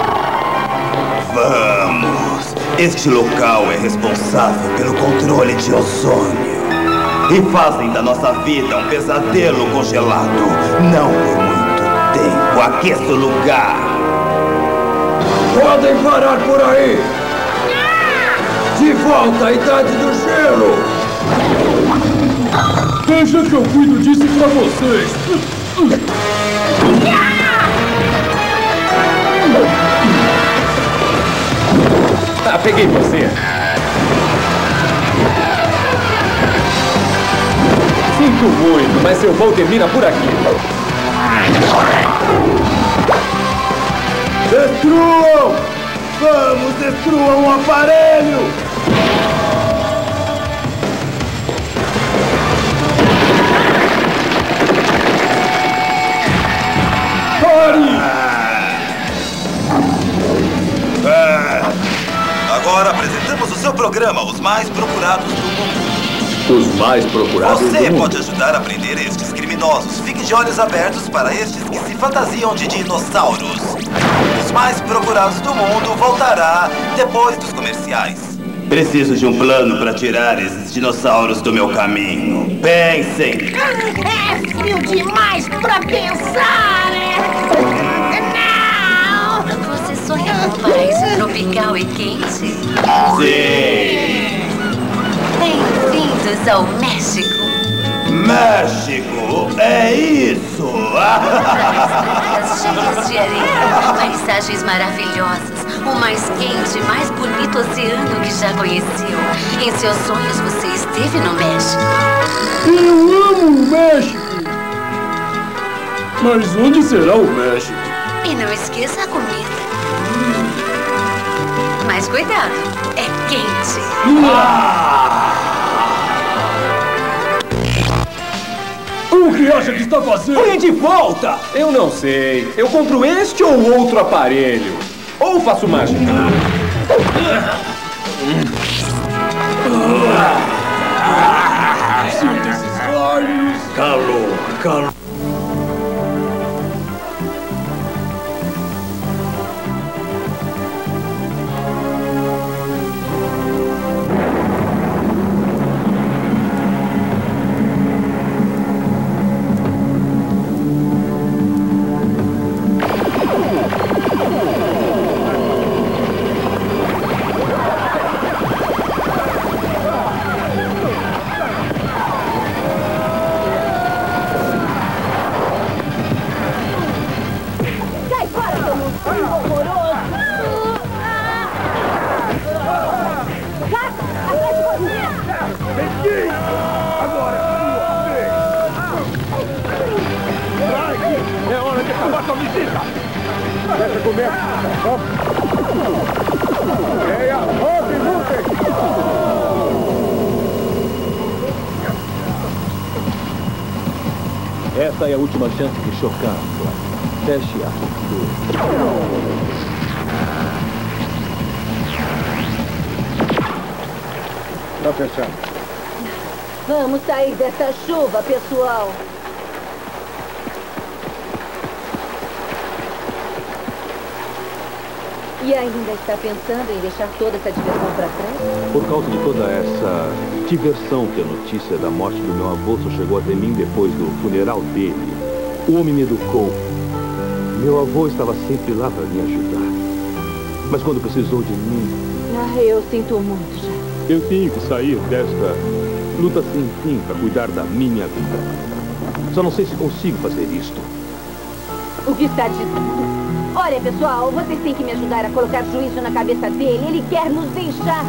Speaker 36: Vamos! Este local é responsável pelo controle de ozônio. E fazem da nossa vida um pesadelo congelado. Não por muito tempo. Aqueça o lugar.
Speaker 20: Podem parar por aí! De volta à idade do gelo!
Speaker 25: Deixa que eu cuido disso pra vocês.
Speaker 20: Ah, peguei você! Sinto muito, mas seu voo termina por aqui.
Speaker 35: Destruam! Vamos, destruam o aparelho!
Speaker 36: Ah. Agora apresentamos o seu programa, Os Mais Procurados do Mundo.
Speaker 20: Os mais procurados
Speaker 36: Você
Speaker 20: do mundo.
Speaker 36: pode ajudar a prender estes criminosos. Fique de olhos abertos para estes que se fantasiam de dinossauros. Os mais procurados do mundo voltará depois dos comerciais. Preciso de um plano para tirar esses dinossauros do meu caminho. Pensem!
Speaker 23: É frio demais pra pensar,
Speaker 33: paraíso tropical e quente?
Speaker 36: Sim!
Speaker 33: Bem-vindos ao México.
Speaker 36: México! É isso!
Speaker 33: Cheias de areia, paisagens maravilhosas, o mais quente e mais bonito oceano que já conheceu. Em seus sonhos você esteve no México.
Speaker 25: Eu amo o México. Mas onde será o México?
Speaker 33: E não esqueça a comida. Mas cuidado, é quente.
Speaker 25: O que acha que está fazendo?
Speaker 20: Olhem de volta! Eu não sei. Eu compro este ou outro aparelho. Ou faço mágica.
Speaker 25: Sinta esses olhos.
Speaker 20: Calor, calor. Chocar. Feche a
Speaker 35: Tá fechado.
Speaker 23: Vamos sair dessa chuva, pessoal! E ainda está pensando em deixar toda essa diversão para trás?
Speaker 1: Por causa de toda essa diversão que a notícia da morte do meu avô só chegou até mim depois do funeral dele. O homem me educou. Meu avô estava sempre lá para me ajudar. Mas quando precisou de mim,
Speaker 20: Ah, eu sinto muito, já.
Speaker 1: Eu tenho que sair desta luta sem fim para cuidar da minha vida. Só não sei se consigo fazer isto.
Speaker 20: O que está dizendo? Olha, pessoal, vocês têm que me ajudar a colocar juízo na cabeça dele. Ele quer nos deixar.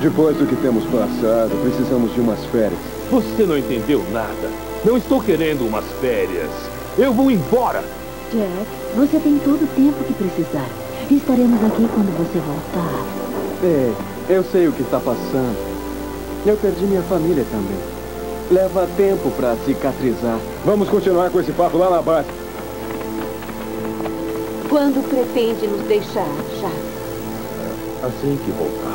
Speaker 38: Depois do que temos passado, precisamos de umas férias.
Speaker 1: Você não entendeu nada. Não estou querendo umas férias. Eu vou embora.
Speaker 39: Jack, você tem todo o tempo que precisar. Estaremos aqui quando você voltar.
Speaker 38: Ei, eu sei o que está passando. Eu perdi minha família também. Leva tempo para cicatrizar. Vamos continuar com esse papo lá na base.
Speaker 20: Quando pretende nos deixar, já?
Speaker 1: Assim que voltarmos.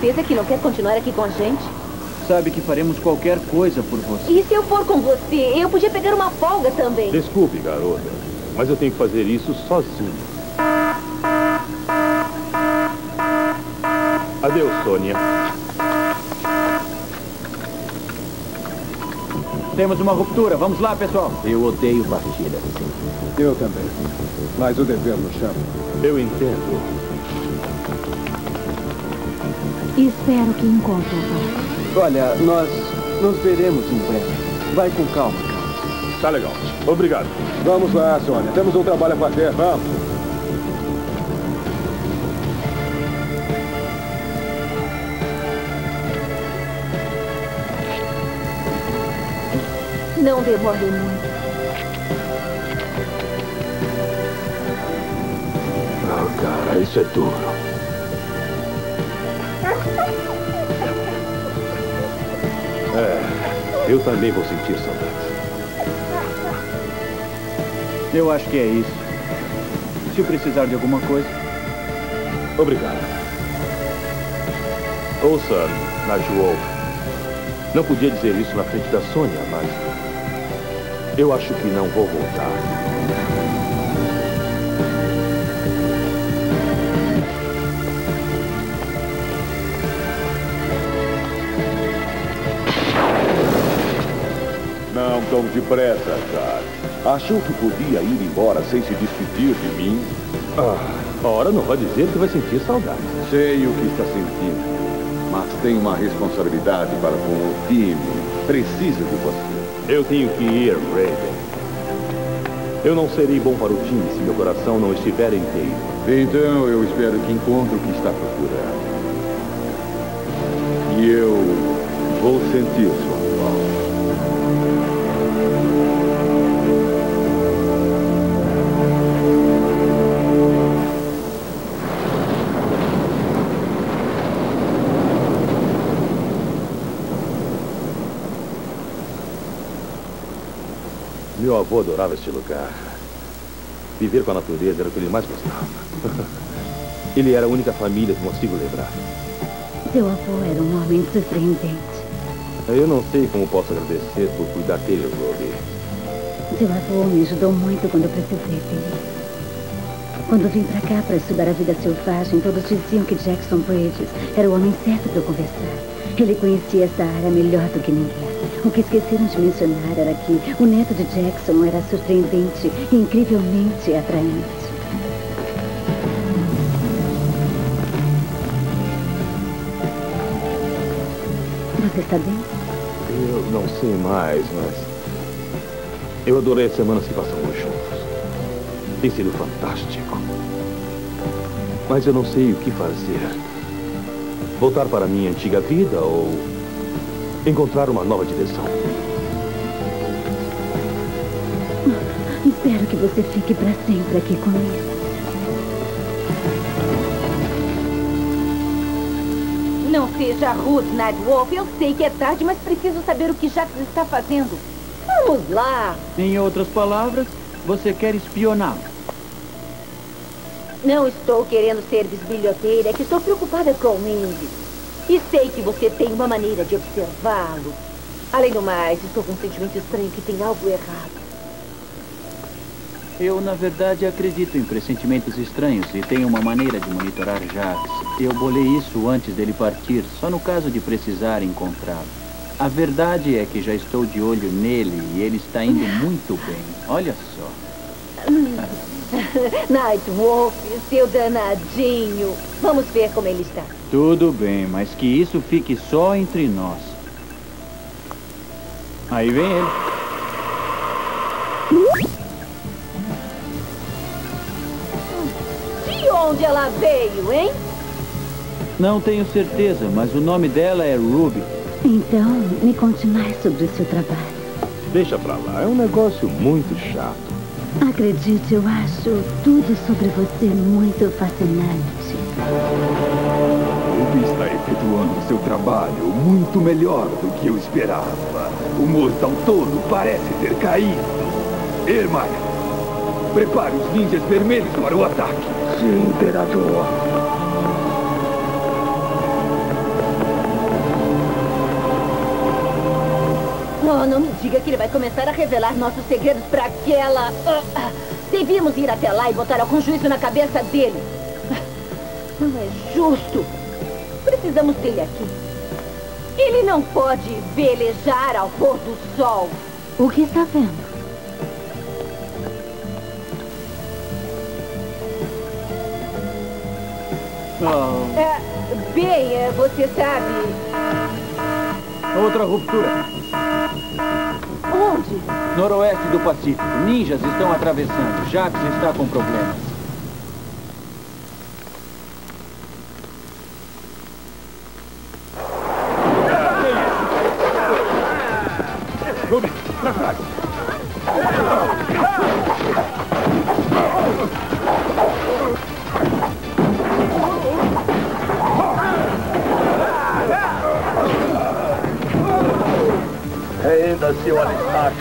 Speaker 20: Certeza que não quer continuar aqui com a gente?
Speaker 30: Sabe que faremos qualquer coisa por você.
Speaker 20: E se eu for com você, eu podia pegar uma folga também.
Speaker 1: Desculpe, garota, mas eu tenho que fazer isso sozinho. Adeus, Sônia.
Speaker 30: Temos uma ruptura. Vamos lá, pessoal.
Speaker 40: Eu odeio partidas.
Speaker 38: Eu também. Mas o dever nos chama.
Speaker 1: Eu entendo.
Speaker 39: Espero que encontre a paz.
Speaker 38: Olha, nós nos veremos em breve. Vai com calma.
Speaker 1: Tá legal. Obrigado.
Speaker 38: Vamos lá, Sônia. Temos um trabalho a fazer. Vamos.
Speaker 20: Não demore muito.
Speaker 1: Oh, cara, isso é duro. É, eu também vou sentir saudades.
Speaker 30: Eu acho que é isso. Se precisar de alguma coisa.
Speaker 1: Obrigado. Ouça, Najwolf. Não podia dizer isso na frente da Sônia, mas... Eu acho que não vou voltar.
Speaker 35: Tão depressa, cara. Achou que podia ir embora sem se despedir de mim?
Speaker 1: Ah, a hora não vai dizer que vai sentir saudade.
Speaker 35: Sei o que está sentindo, mas tem uma responsabilidade para com o time. Precisa de você.
Speaker 1: Eu tenho que ir, Raven. Eu não serei bom para o time se meu coração não estiver inteiro.
Speaker 35: Então eu espero que encontre o que está procurando. E eu vou sentir sua falta.
Speaker 1: Meu avô adorava este lugar. Viver com a natureza era o que ele mais gostava. (laughs) Ele era a única família que consigo lembrar.
Speaker 39: Seu avô era um homem surpreendente.
Speaker 1: Eu não sei como posso agradecer por cuidar dele, Robbie.
Speaker 39: Seu avô me ajudou muito quando eu precisei dele. Quando vim pra cá para estudar a vida selvagem, todos diziam que Jackson Bridges era o homem certo para eu conversar. Ele conhecia essa área melhor do que ninguém. O que esqueceram de mencionar era que o neto de Jackson era surpreendente e incrivelmente atraente. Você está bem?
Speaker 1: Eu não sei mais, mas... Eu adorei as semanas que passamos juntos. Tem sido fantástico. Mas eu não sei o que fazer. Voltar para a minha antiga vida ou encontrar uma nova direção.
Speaker 39: Espero que você fique para sempre aqui comigo.
Speaker 20: Não seja rude, Nightwolf. Eu sei que é tarde, mas preciso saber o que Jax está fazendo. Vamos lá.
Speaker 30: Em outras palavras, você quer espioná-lo.
Speaker 20: Não estou querendo ser bisbilhoteira, é que estou preocupada com ele. E sei que você tem uma maneira de observá-lo. Além do mais, estou com um sentimento estranho que tem algo errado.
Speaker 30: Eu, na verdade, acredito em pressentimentos estranhos e tenho uma maneira de monitorar Jax. Eu bolei isso antes dele partir, só no caso de precisar encontrá-lo. A verdade é que já estou de olho nele e ele está indo muito bem. Olha só. (laughs)
Speaker 20: Nightwolf, seu danadinho. Vamos ver como ele está.
Speaker 30: Tudo bem, mas que isso fique só entre nós. Aí vem ele.
Speaker 20: De onde ela veio, hein?
Speaker 30: Não tenho certeza, mas o nome dela é Ruby.
Speaker 40: Então, me conte mais sobre o seu trabalho.
Speaker 1: Deixa pra lá, é um negócio muito chato.
Speaker 40: Acredite, eu acho tudo sobre você muito fascinante.
Speaker 36: Está efetuando seu trabalho muito melhor do que eu esperava. O mortal todo parece ter caído. Ermaia, prepare os ninjas vermelhos para o ataque.
Speaker 1: Sim, Imperador.
Speaker 20: Oh, não me diga que ele vai começar a revelar nossos segredos para aquela... Ah, ah. Devíamos ir até lá e botar algum juízo na cabeça dele. Ah, Não é justo. Precisamos dele aqui. Ele não pode velejar ao pôr do sol.
Speaker 40: O que está vendo?
Speaker 30: Oh,
Speaker 20: É, bem, é, você sabe...
Speaker 30: outra ruptura.
Speaker 20: Onde?
Speaker 30: Noroeste do Pacífico. Ninjas estão atravessando. Jax está com problemas.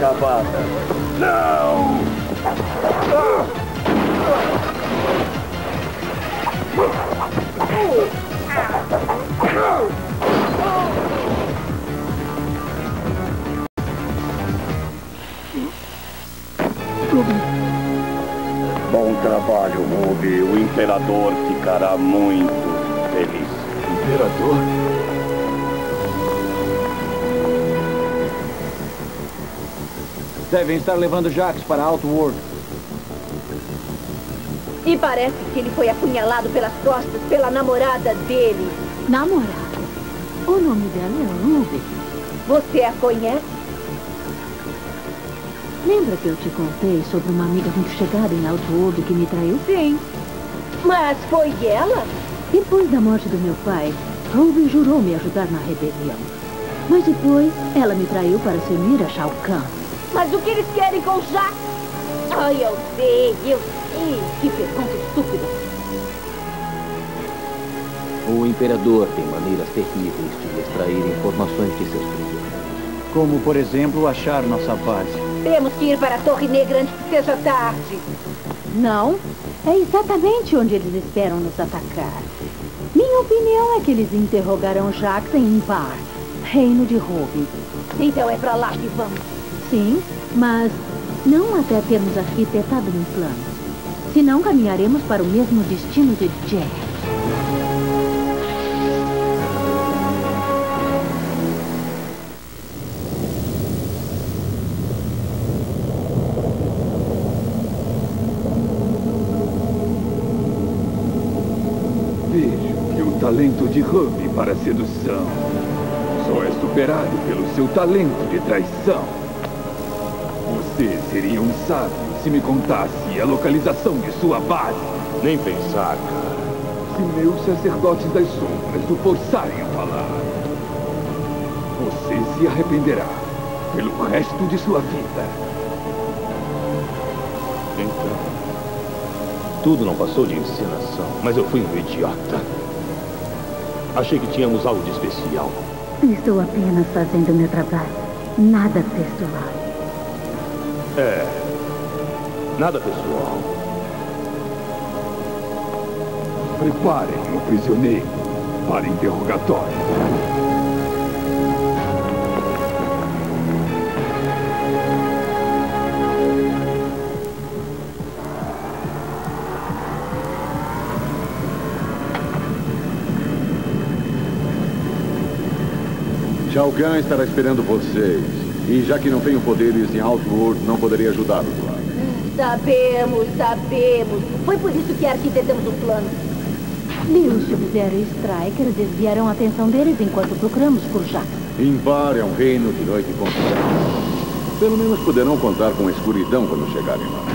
Speaker 1: Acabada.
Speaker 36: Não!
Speaker 1: Bom trabalho, Ruby. O Imperador ficará muito feliz.
Speaker 36: Imperador?
Speaker 30: Devem estar levando Jax para Outworld.
Speaker 20: E parece que ele foi apunhalado pelas costas pela namorada dele.
Speaker 40: Namorada? O nome dela é Ruby.
Speaker 20: Você a conhece?
Speaker 40: Lembra que eu te contei sobre uma amiga muito chegada em Outwood que me traiu?
Speaker 20: Sim. Mas foi ela?
Speaker 40: Depois da morte do meu pai, Ruby jurou me ajudar na rebelião. Mas depois, ela me traiu para se unir a Shao Kahn.
Speaker 20: Mas o que eles querem com Jax? Ai, eu sei, eu sei. Que pergunta estúpida.
Speaker 1: O Imperador tem maneiras terríveis de extrair informações de seus prisioneiros.
Speaker 30: Como, por exemplo, achar nossa base.
Speaker 20: Temos que ir para a Torre Negra antes que seja tarde.
Speaker 40: Não, é exatamente onde eles esperam nos atacar. Minha opinião é que eles interrogarão Jax em Impar, reino de Ruby.
Speaker 20: Então é para lá que vamos.
Speaker 40: Sim, mas não até termos arquitetado um plano. Senão caminharemos para o mesmo destino de Jack.
Speaker 36: Talento de Ruby para sedução só é superado pelo seu talento de traição. Você seria um sábio se me contasse a localização de sua base.
Speaker 1: Nem pensar, cara.
Speaker 36: Se meus sacerdotes das sombras o forçarem a falar, você se arrependerá pelo resto de sua vida.
Speaker 1: Então, tudo não passou de encenação, mas eu fui um idiota. Achei que tínhamos algo de especial.
Speaker 40: Estou apenas fazendo meu trabalho. Nada pessoal.
Speaker 1: É. Nada pessoal.
Speaker 36: Preparem o prisioneiro para interrogatório.
Speaker 35: Shao estará esperando vocês. E já que não tenho poderes em Outworld, não poderia ajudá-los lá.
Speaker 39: Sabemos, sabemos. Foi por isso que arquitetamos o plano. Liu, Sub-Zero e Striker desviaram a atenção deles enquanto procuramos por Jax.
Speaker 35: Imbar é um reino de noite confiável. Pelo menos poderão contar com a escuridão quando chegarem lá.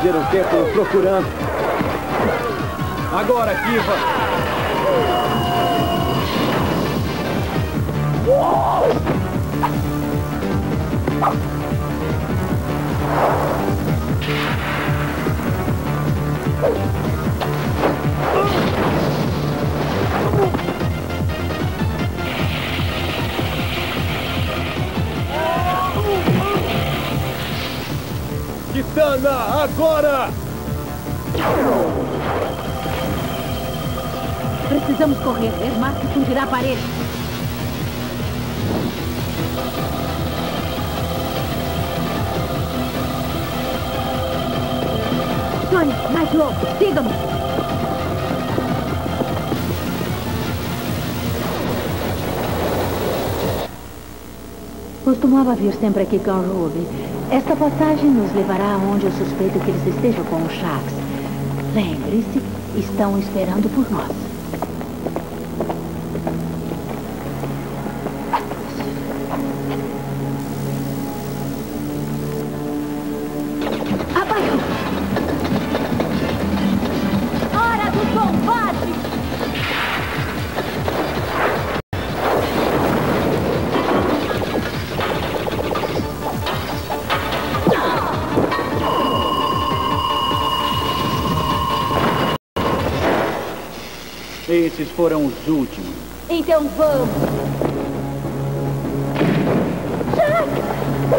Speaker 41: Perderam tempo procurando.
Speaker 42: Agora, Kiva!
Speaker 35: Kitana, agora!
Speaker 39: Precisamos correr. Ermac fundirá a parede. Sonic, mais logo. Siga-me. Costumava vir sempre aqui com o Ruby. Esta passagem nos levará aonde eu suspeito que eles estejam com o Shax. Lembre-se, estão esperando por nós.
Speaker 30: Esses foram os últimos.
Speaker 39: Então vamos!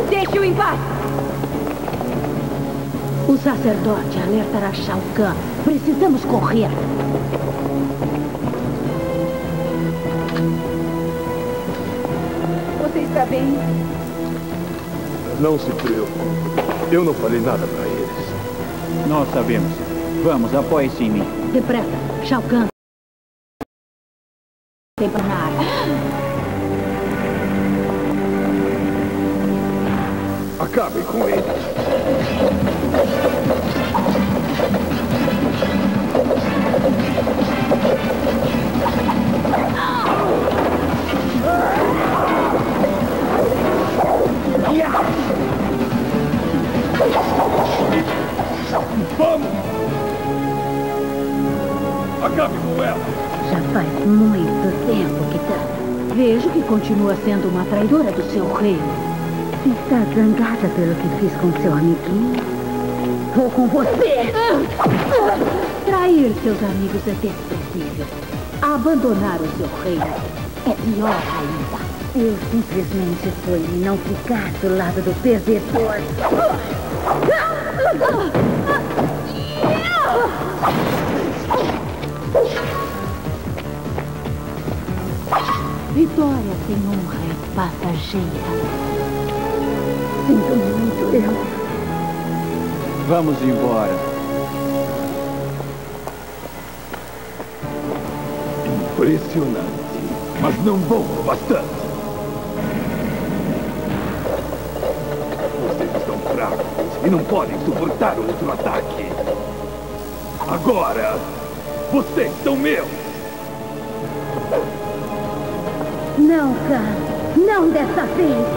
Speaker 39: Deixe-o em paz! O sacerdote alertará Shao Kahn. Precisamos correr. Você está bem?
Speaker 35: Não se preocupe. Eu não falei nada para eles.
Speaker 30: Nós sabemos. Vamos, apoie-se em mim.
Speaker 39: Depressa, Shao Kahn. Vejo que continua sendo uma traidora do seu reino. Está zangada pelo que fiz com seu amiguinho? Vou com você! Trair seus amigos é desprezível. Abandonar o seu reino é pior ainda. Eu simplesmente fui e não ficar do lado do perdedor. Vitória sem honra é passageira. Sinto muito, eu.
Speaker 30: Vamos embora.
Speaker 35: Impressionante, mas não bom o bastante. Vocês estão fracos e não podem suportar outro ataque. Agora, vocês são meus.
Speaker 39: Não, Khan. Não dessa vez.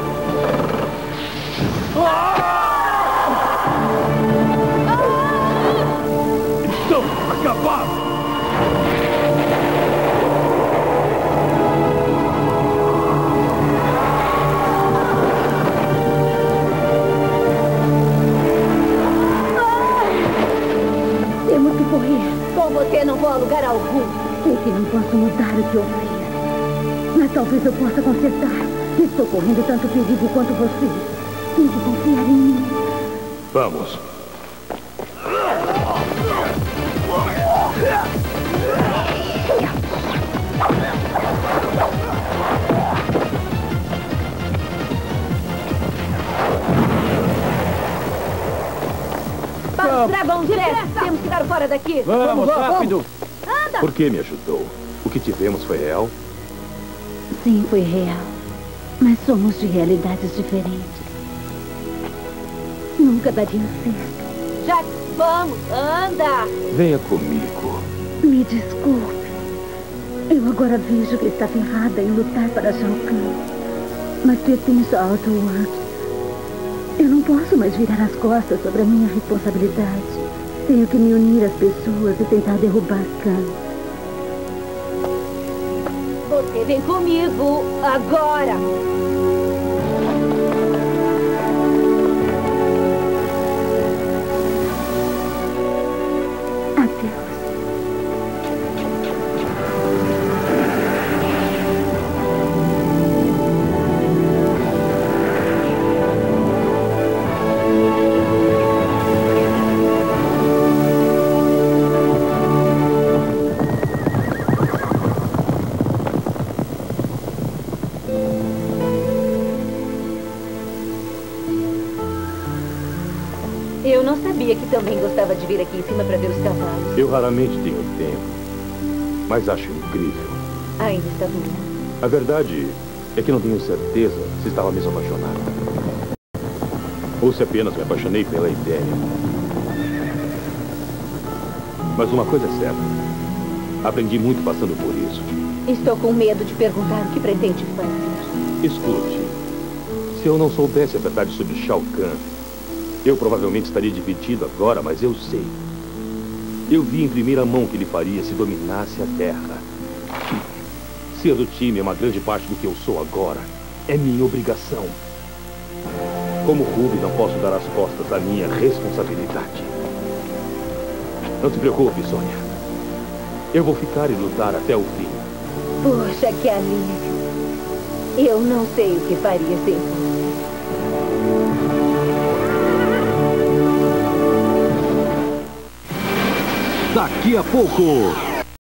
Speaker 35: Estão acabados.
Speaker 39: Temos que correr. Com você não vou a lugar algum. Sei que não posso mudar o que eu fiz. Talvez eu possa consertar. Estou correndo tanto perigo quanto você. Tem que confiar em mim.
Speaker 1: Vamos.
Speaker 20: Para o dragão direto. Temos que dar fora daqui.
Speaker 1: Vamos, rápido.
Speaker 20: Anda.
Speaker 1: Por que me ajudou? O que tivemos foi real?
Speaker 39: Sim, foi real. Mas somos de realidades diferentes. Nunca daria certo.
Speaker 20: Jax, vamos. Anda.
Speaker 1: Venha comigo.
Speaker 39: Me desculpe. Eu agora vejo que estava errada em lutar para Shao Kahn. Mas pertenço a Outworld. Eu não posso mais virar as costas sobre a minha responsabilidade. Tenho que me unir às pessoas e tentar derrubar Khan.
Speaker 20: Vem comigo agora.
Speaker 1: Raramente tenho tempo, mas acho incrível.
Speaker 20: Ainda está doendo.
Speaker 1: A verdade é que não tenho certeza se estava mesmo apaixonado. Ou se apenas me apaixonei pela ideia. Mas uma coisa é certa. Aprendi muito passando por isso.
Speaker 20: Estou com medo de perguntar o que pretende fazer.
Speaker 1: Escute, se eu não soubesse a verdade sobre Shao Kahn, eu provavelmente estaria dividido agora, mas eu sei. Eu vi em primeira mão que ele faria se dominasse a Terra. Ser do time é uma grande parte do que eu sou agora. É minha obrigação. Como Ruby, não posso dar as costas à minha responsabilidade. Não se preocupe, Sônia. Eu vou ficar e lutar até o fim.
Speaker 20: Poxa, que alívio. Eu não sei o que faria sem
Speaker 43: Daqui a pouco,